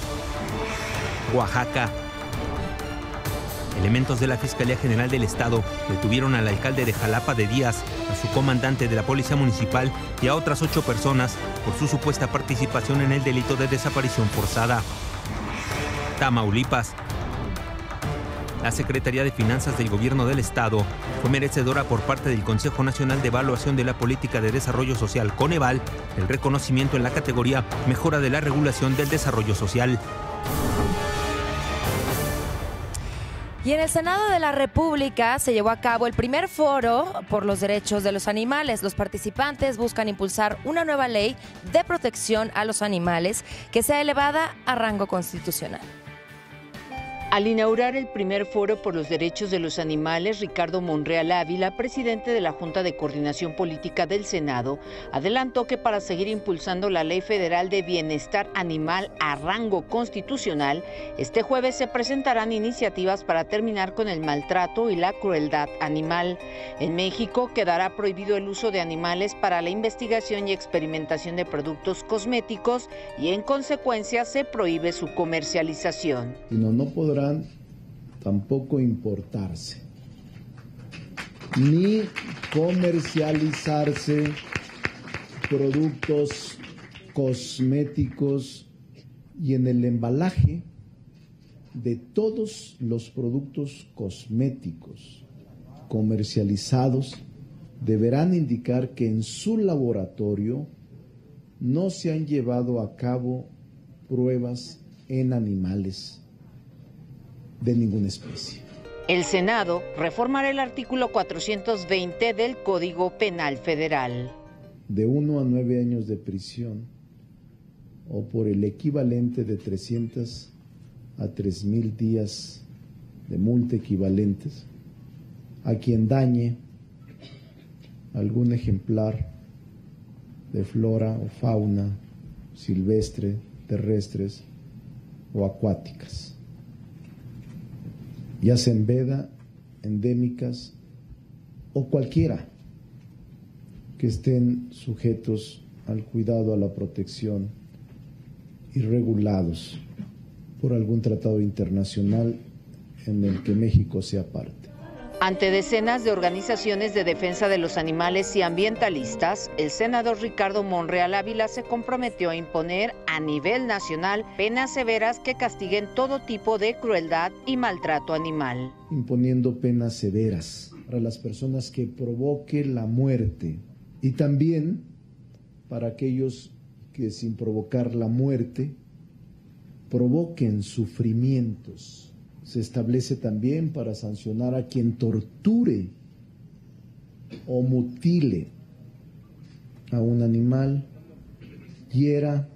Oaxaca. Elementos de la Fiscalía General del Estado detuvieron al alcalde de Jalapa de Díaz, a su comandante de la Policía Municipal y a otras ocho personas por su supuesta participación en el delito de desaparición forzada. Tamaulipas. La Secretaría de Finanzas del Gobierno del Estado fue merecedora por parte del Consejo Nacional de Evaluación de la Política de Desarrollo Social, Coneval, el reconocimiento en la categoría Mejora de la Regulación del Desarrollo Social. Y en el Senado de la República se llevó a cabo el primer foro por los derechos de los animales. Los participantes buscan impulsar una nueva ley de protección a los animales que sea elevada a rango constitucional. Al inaugurar el primer foro por los derechos de los animales, Ricardo Monreal Ávila, presidente de la Junta de Coordinación Política del Senado, adelantó que para seguir impulsando la Ley Federal de Bienestar Animal a rango constitucional, este jueves se presentarán iniciativas para terminar con el maltrato y la crueldad animal. En México quedará prohibido el uso de animales para la investigación y experimentación de productos cosméticos y en consecuencia se prohíbe su comercialización. Tampoco importarse ni comercializarse productos cosméticos y en el embalaje de todos los productos cosméticos comercializados deberán indicar que en su laboratorio no se han llevado a cabo pruebas en animales de ninguna especie. El Senado reformará el artículo 420 del Código Penal Federal. De uno a nueve años de prisión o por el equivalente de 300 a 3 mil días de multa equivalentes a quien dañe algún ejemplar de flora o fauna silvestre, terrestres o acuáticas ya sea en veda, endémicas o cualquiera que estén sujetos al cuidado, a la protección y regulados por algún tratado internacional en el que México sea parte. Ante decenas de organizaciones de defensa de los animales y ambientalistas, el senador Ricardo Monreal Ávila se comprometió a imponer a nivel nacional penas severas que castiguen todo tipo de crueldad y maltrato animal. Imponiendo penas severas para las personas que provoque la muerte y también para aquellos que sin provocar la muerte provoquen sufrimientos se establece también para sancionar a quien torture o mutile a un animal, hiera,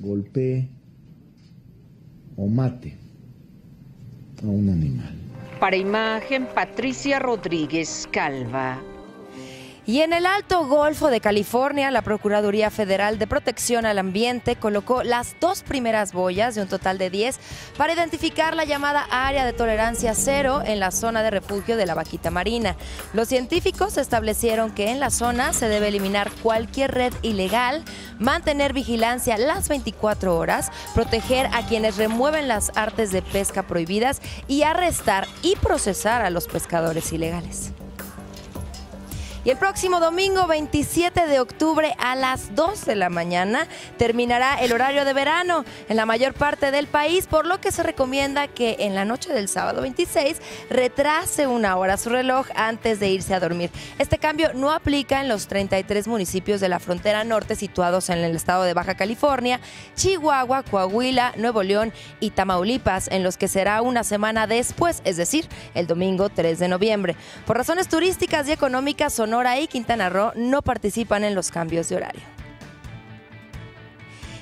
golpee o mate a un animal. Para imagen, Patricia Rodríguez Calva. Y en el Alto Golfo de California, la Procuraduría Federal de Protección al Ambiente colocó las dos primeras boyas de un total de 10 para identificar la llamada área de tolerancia cero en la zona de refugio de la vaquita marina. Los científicos establecieron que en la zona se debe eliminar cualquier red ilegal, mantener vigilancia las 24 horas, proteger a quienes remueven las artes de pesca prohibidas y arrestar y procesar a los pescadores ilegales. Y el próximo domingo 27 de octubre a las 2 de la mañana terminará el horario de verano en la mayor parte del país, por lo que se recomienda que en la noche del sábado 26 retrase una hora su reloj antes de irse a dormir. Este cambio no aplica en los 33 municipios de la frontera norte situados en el estado de Baja California, Chihuahua, Coahuila, Nuevo León y Tamaulipas, en los que será una semana después, es decir, el domingo 3 de noviembre. Por razones turísticas y económicas, son Sonora y Quintana Roo no participan en los cambios de horario.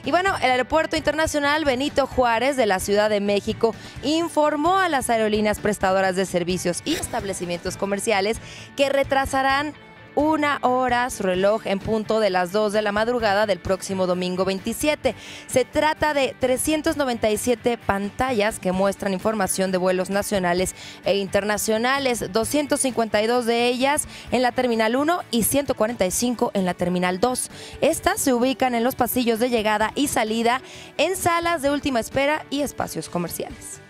Y bueno, el Aeropuerto Internacional Benito Juárez de la Ciudad de México informó a las aerolíneas prestadoras de servicios y establecimientos comerciales que retrasarán una hora su reloj en punto de las 2 de la madrugada del próximo domingo 27. Se trata de 397 pantallas que muestran información de vuelos nacionales e internacionales, 252 de ellas en la Terminal 1 y 145 en la Terminal 2. Estas se ubican en los pasillos de llegada y salida, en salas de última espera y espacios comerciales.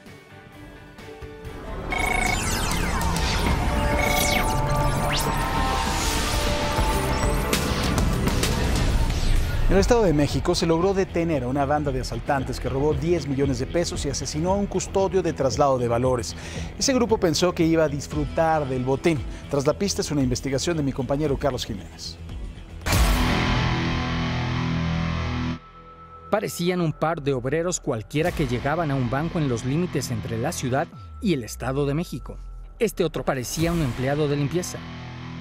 En el Estado de México se logró detener a una banda de asaltantes que robó 10 millones de pesos y asesinó a un custodio de traslado de valores. Ese grupo pensó que iba a disfrutar del botín. Tras la pista es una investigación de mi compañero Carlos Jiménez. Parecían un par de obreros cualquiera que llegaban a un banco en los límites entre la ciudad y el Estado de México. Este otro parecía un empleado de limpieza.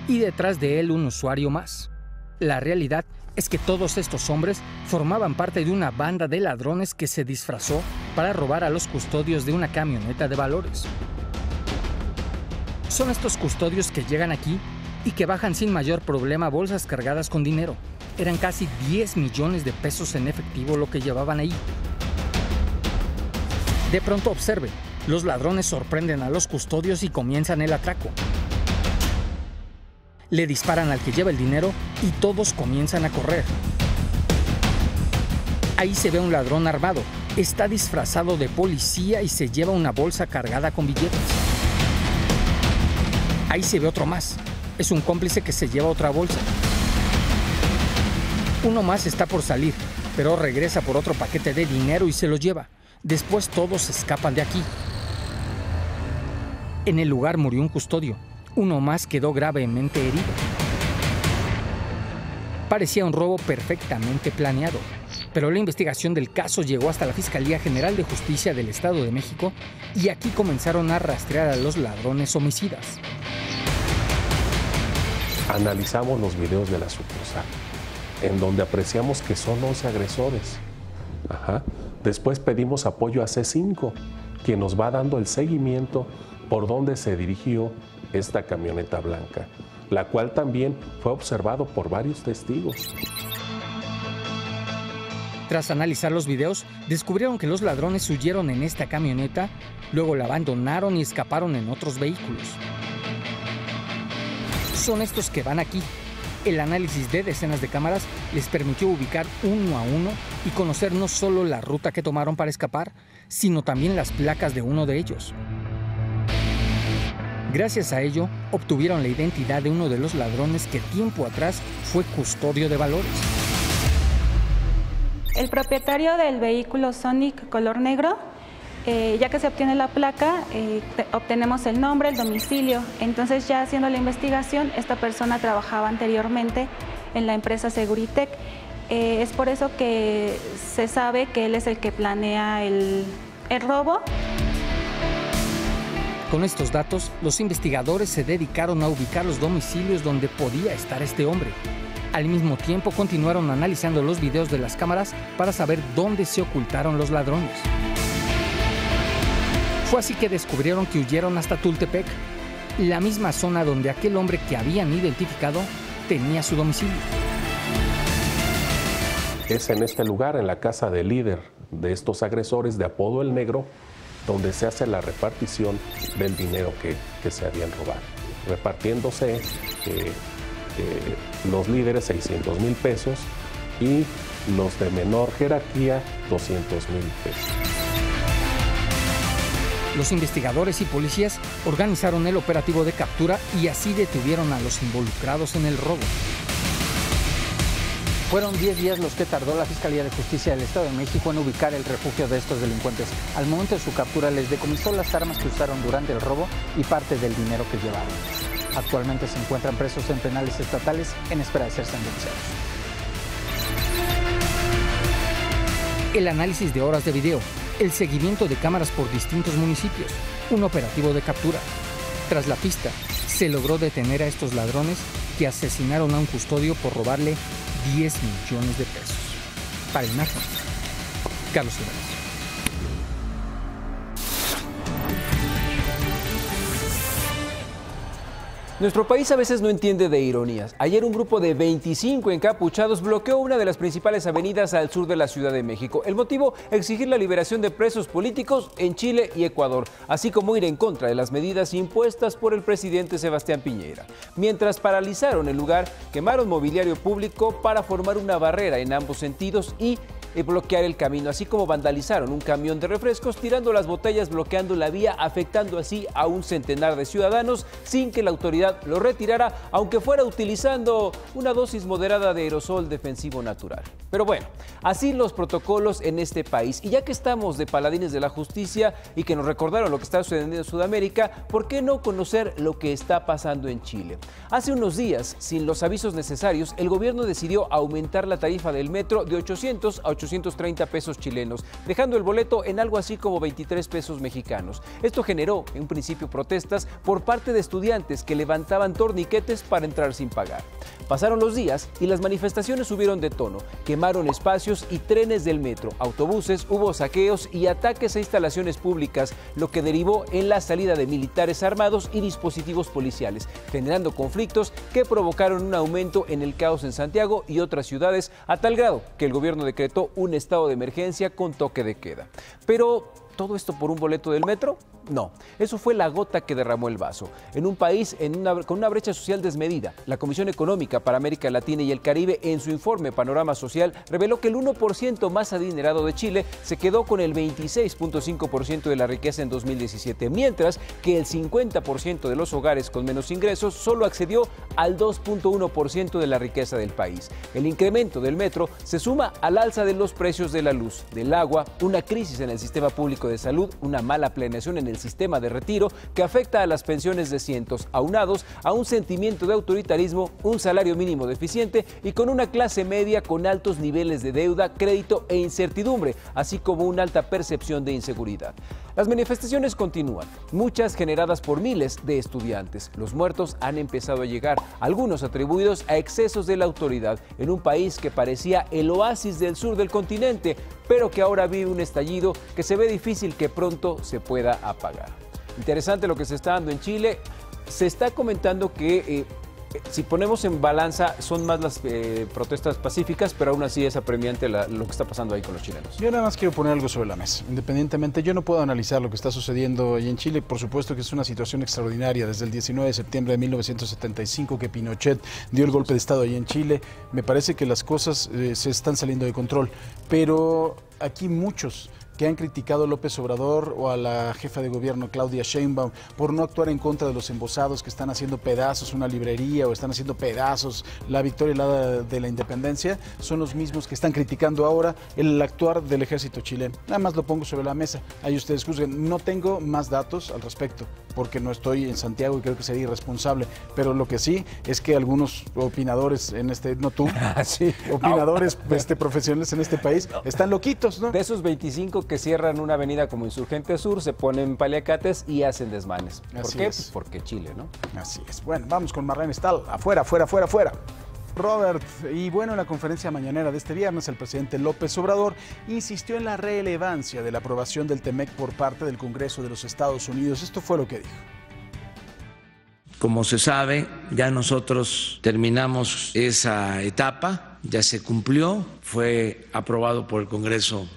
Y detrás de él un usuario más. La realidad es que todos estos hombres formaban parte de una banda de ladrones que se disfrazó para robar a los custodios de una camioneta de valores. Son estos custodios que llegan aquí y que bajan sin mayor problema bolsas cargadas con dinero. Eran casi 10 millones de pesos en efectivo lo que llevaban ahí. De pronto observe, los ladrones sorprenden a los custodios y comienzan el atraco. Le disparan al que lleva el dinero y todos comienzan a correr. Ahí se ve un ladrón armado. Está disfrazado de policía y se lleva una bolsa cargada con billetes. Ahí se ve otro más. Es un cómplice que se lleva otra bolsa. Uno más está por salir, pero regresa por otro paquete de dinero y se lo lleva. Después todos escapan de aquí. En el lugar murió un custodio. Uno más quedó gravemente herido. Parecía un robo perfectamente planeado, pero la investigación del caso llegó hasta la Fiscalía General de Justicia del Estado de México y aquí comenzaron a rastrear a los ladrones homicidas. Analizamos los videos de la sucursal en donde apreciamos que son 11 agresores. Después pedimos apoyo a C5, quien nos va dando el seguimiento por donde se dirigió esta camioneta blanca, la cual también fue observado por varios testigos. Tras analizar los videos, descubrieron que los ladrones huyeron en esta camioneta, luego la abandonaron y escaparon en otros vehículos. Son estos que van aquí, el análisis de decenas de cámaras les permitió ubicar uno a uno y conocer no solo la ruta que tomaron para escapar, sino también las placas de uno de ellos. Gracias a ello, obtuvieron la identidad de uno de los ladrones que tiempo atrás fue custodio de valores. El propietario del vehículo Sonic color negro eh, ya que se obtiene la placa, eh, obtenemos el nombre, el domicilio. Entonces ya haciendo la investigación, esta persona trabajaba anteriormente en la empresa Seguritech. Eh, es por eso que se sabe que él es el que planea el, el robo. Con estos datos, los investigadores se dedicaron a ubicar los domicilios donde podía estar este hombre. Al mismo tiempo continuaron analizando los videos de las cámaras para saber dónde se ocultaron los ladrones. Fue así que descubrieron que huyeron hasta Tultepec, la misma zona donde aquel hombre que habían identificado tenía su domicilio. Es en este lugar, en la casa del líder de estos agresores de apodo El Negro, donde se hace la repartición del dinero que, se habían robado, repartiéndose eh, eh, los líderes 600 mil pesos y los de menor jerarquía 200 mil pesos. Los investigadores y policías organizaron el operativo de captura y así detuvieron a los involucrados en el robo. Fueron 10 días los que tardó la Fiscalía de Justicia del Estado de México en ubicar el refugio de estos delincuentes. Al momento de su captura les decomisó las armas que usaron durante el robo y parte del dinero que llevaron. Actualmente se encuentran presos en penales estatales en espera de ser sentenciados. El análisis de horas de video el seguimiento de cámaras por distintos municipios, un operativo de captura. Tras la pista, se logró detener a estos ladrones que asesinaron a un custodio por robarle 10 millones de pesos. Para imagen, Carlos Jiménez. Nuestro país a veces no entiende de ironías. Ayer un grupo de 25 encapuchados bloqueó una de las principales avenidas al sur de la Ciudad de México. El motivo, exigir la liberación de presos políticos en Chile y Ecuador, así como ir en contra de las medidas impuestas por el presidente Sebastián Piñera. Mientras paralizaron el lugar, quemaron mobiliario público para formar una barrera en ambos sentidos y bloquear el camino, así como vandalizaron un camión de refrescos tirando las botellas bloqueando la vía, afectando así a un centenar de ciudadanos sin que la autoridad lo retirara, aunque fuera utilizando una dosis moderada de aerosol defensivo natural. Pero bueno, así los protocolos en este país. Y ya que estamos de paladines de la justicia y que nos recordaron lo que está sucediendo en Sudamérica, ¿por qué no conocer lo que está pasando en Chile? Hace unos días, sin los avisos necesarios, el gobierno decidió aumentar la tarifa del metro de 800 a 800 830 pesos chilenos, dejando el boleto en algo así como 23 pesos mexicanos. Esto generó en un principio protestas por parte de estudiantes que levantaban torniquetes para entrar sin pagar. Pasaron los días y las manifestaciones subieron de tono, quemaron espacios y trenes del metro, autobuses, hubo saqueos y ataques a instalaciones públicas, lo que derivó en la salida de militares armados y dispositivos policiales, generando conflictos que provocaron un aumento en el caos en Santiago y otras ciudades, a tal grado que el gobierno decretó un estado de emergencia con toque de queda. Pero ¿Todo esto por un boleto del metro? No, eso fue la gota que derramó el vaso. En un país con una brecha social desmedida, la Comisión Económica para América Latina y el Caribe, en su informe Panorama Social, reveló que el 1% más adinerado de Chile se quedó con el 26.5% de la riqueza en 2017, mientras que el 50% de los hogares con menos ingresos solo accedió al 2.1% de la riqueza del país. El incremento del metro se suma al alza de los precios de la luz, del agua, una crisis en el sistema público de Salud una mala planeación en el sistema de retiro que afecta a las pensiones de cientos, aunados a un sentimiento de autoritarismo, un salario mínimo deficiente y con una clase media con altos niveles de deuda, crédito e incertidumbre, así como una alta percepción de inseguridad. Las manifestaciones continúan, muchas generadas por miles de estudiantes. Los muertos han empezado a llegar, algunos atribuidos a excesos de la autoridad en un país que parecía el oasis del sur del continente, pero que ahora vive un estallido que se ve difícil que pronto se pueda apagar. Interesante lo que se está dando en Chile. Se está comentando que eh, si ponemos en balanza, son más las eh, protestas pacíficas, pero aún así es apremiante lo que está pasando ahí con los chilenos. Yo nada más quiero poner algo sobre la mesa. Independientemente, yo no puedo analizar lo que está sucediendo ahí en Chile. Por supuesto que es una situación extraordinaria. Desde el 19 de septiembre de 1975 que Pinochet dio el golpe de Estado ahí en Chile, me parece que las cosas eh, se están saliendo de control. Pero aquí muchos que han criticado a López Obrador o a la jefa de gobierno Claudia Sheinbaum por no actuar en contra de los embosados que están haciendo pedazos una librería o están haciendo pedazos la victoria de la independencia, son los mismos que están criticando ahora el actuar del ejército chileno. Nada más lo pongo sobre la mesa, ahí ustedes juzguen. No tengo más datos al respecto porque no estoy en Santiago y creo que sería irresponsable, pero lo que sí es que algunos opinadores en este, no tú, ah, sí. opinadores este, profesionales en este país están loquitos, ¿no? De esos 25 que cierran una avenida como Insurgente Sur, se ponen paliacates y hacen desmanes. ¿Por qué? Pues porque Chile, ¿no? Así es. Bueno, vamos con Marlene Stahl. Afuera, afuera, afuera, afuera. Robert, y bueno, en la conferencia mañanera de este viernes, el presidente López Obrador insistió en la relevancia de la aprobación del TEMEC por parte del Congreso de los Estados Unidos. Esto fue lo que dijo. Como se sabe, ya nosotros terminamos esa etapa, ya se cumplió, fue aprobado por el Congreso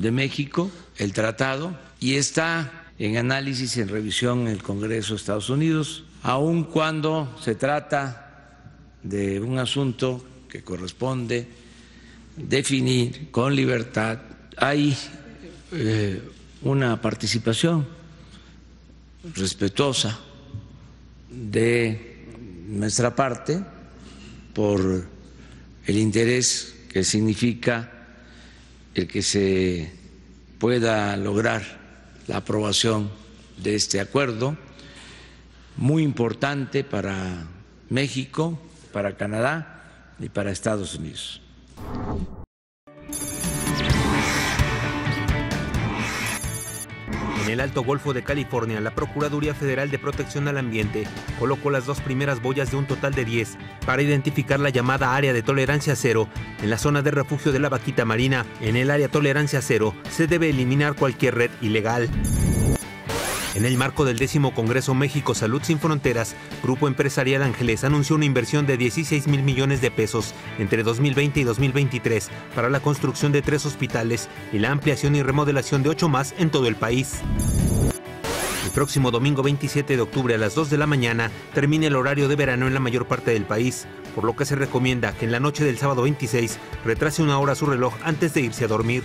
de México, el tratado, y está en análisis y en revisión en el Congreso de Estados Unidos, aun cuando se trata de un asunto que corresponde definir con libertad, hay eh, una participación respetuosa de nuestra parte por el interés que significa el que se pueda lograr la aprobación de este acuerdo, muy importante para México, para Canadá y para Estados Unidos. El Alto Golfo de California, la Procuraduría Federal de Protección al Ambiente colocó las dos primeras boyas de un total de 10 para identificar la llamada área de tolerancia cero en la zona de refugio de la vaquita marina. En el área tolerancia cero se debe eliminar cualquier red ilegal. En el marco del décimo Congreso México Salud Sin Fronteras, Grupo Empresarial Ángeles anunció una inversión de 16 mil millones de pesos entre 2020 y 2023 para la construcción de tres hospitales y la ampliación y remodelación de ocho más en todo el país. El próximo domingo 27 de octubre a las 2 de la mañana termina el horario de verano en la mayor parte del país, por lo que se recomienda que en la noche del sábado 26 retrase una hora su reloj antes de irse a dormir.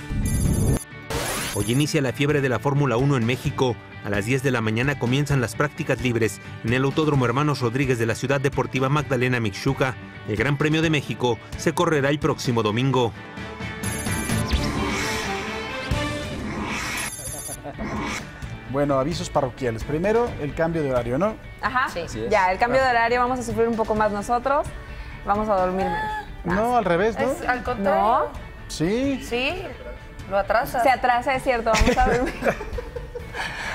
Hoy inicia la fiebre de la Fórmula 1 en México. A las 10 de la mañana comienzan las prácticas libres en el Autódromo Hermanos Rodríguez de la Ciudad Deportiva Magdalena Mixuca. El Gran Premio de México se correrá el próximo domingo. Bueno, avisos parroquiales. Primero, el cambio de horario, ¿no? Ajá. Ya, el cambio de horario vamos a sufrir un poco más nosotros. Vamos a dormir menos. No, al revés, ¿no? Es al contrario. Sí. Sí, lo atrasa. Se atrasa, es cierto, vamos a ver.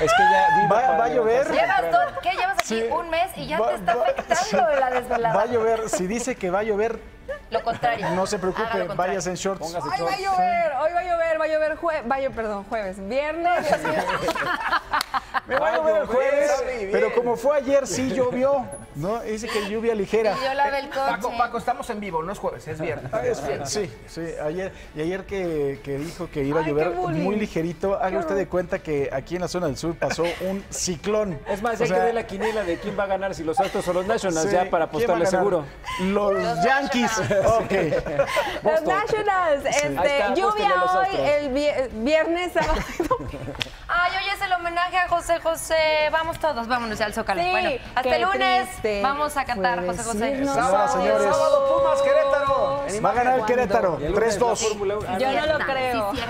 Es que ya va, va a llover. Llevas todo, ¿Qué llevas aquí? Un mes y ya Va- te está va- afectando la desvelada. Va a llover. Si dice que va a llover, Lo contrario. no se preocupe, vayas en shorts. Hoy va a llover, hoy va a llover, va a llover jueves, va a llover, perdón, jueves, viernes. Me va a llover el jueves, pero como fue ayer, sí llovió. ¿no? Dice que lluvia ligera. Y yo lavé el coche. Paco, Paco, estamos en vivo, no es jueves, es viernes. Ah, es bien, Sí, sí, ayer, y ayer que, que dijo que iba a llover muy ligerito, haga usted de cuenta que aquí en la zona del sur pasó un ciclón. Es más, O hay sea, que ver la quiniela de quién va a ganar, si los Astros o los Nationals, sí, ya para ¿quién va a apostarle seguro. Los, Yankees. Ok. Los Nationals, este, está, lluvia hoy, el vie- viernes, sábado y domingo. Ay, hoy es el homenaje a José José. Vamos todos, vámonos ya al Zócalo. Sí, bueno, hasta el lunes vamos a cantar José José. Sábado, señores. Sábado, Pumas, Querétaro. Va a ganar el. Querétaro. Y el lunes la 3-2. Fórmula uno. Ah, Yo no lo creo. sí,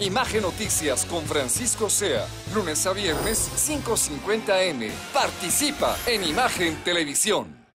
Imagen Noticias con Francisco Sea, lunes a viernes 5.50 M. Participa en Imagen Televisión.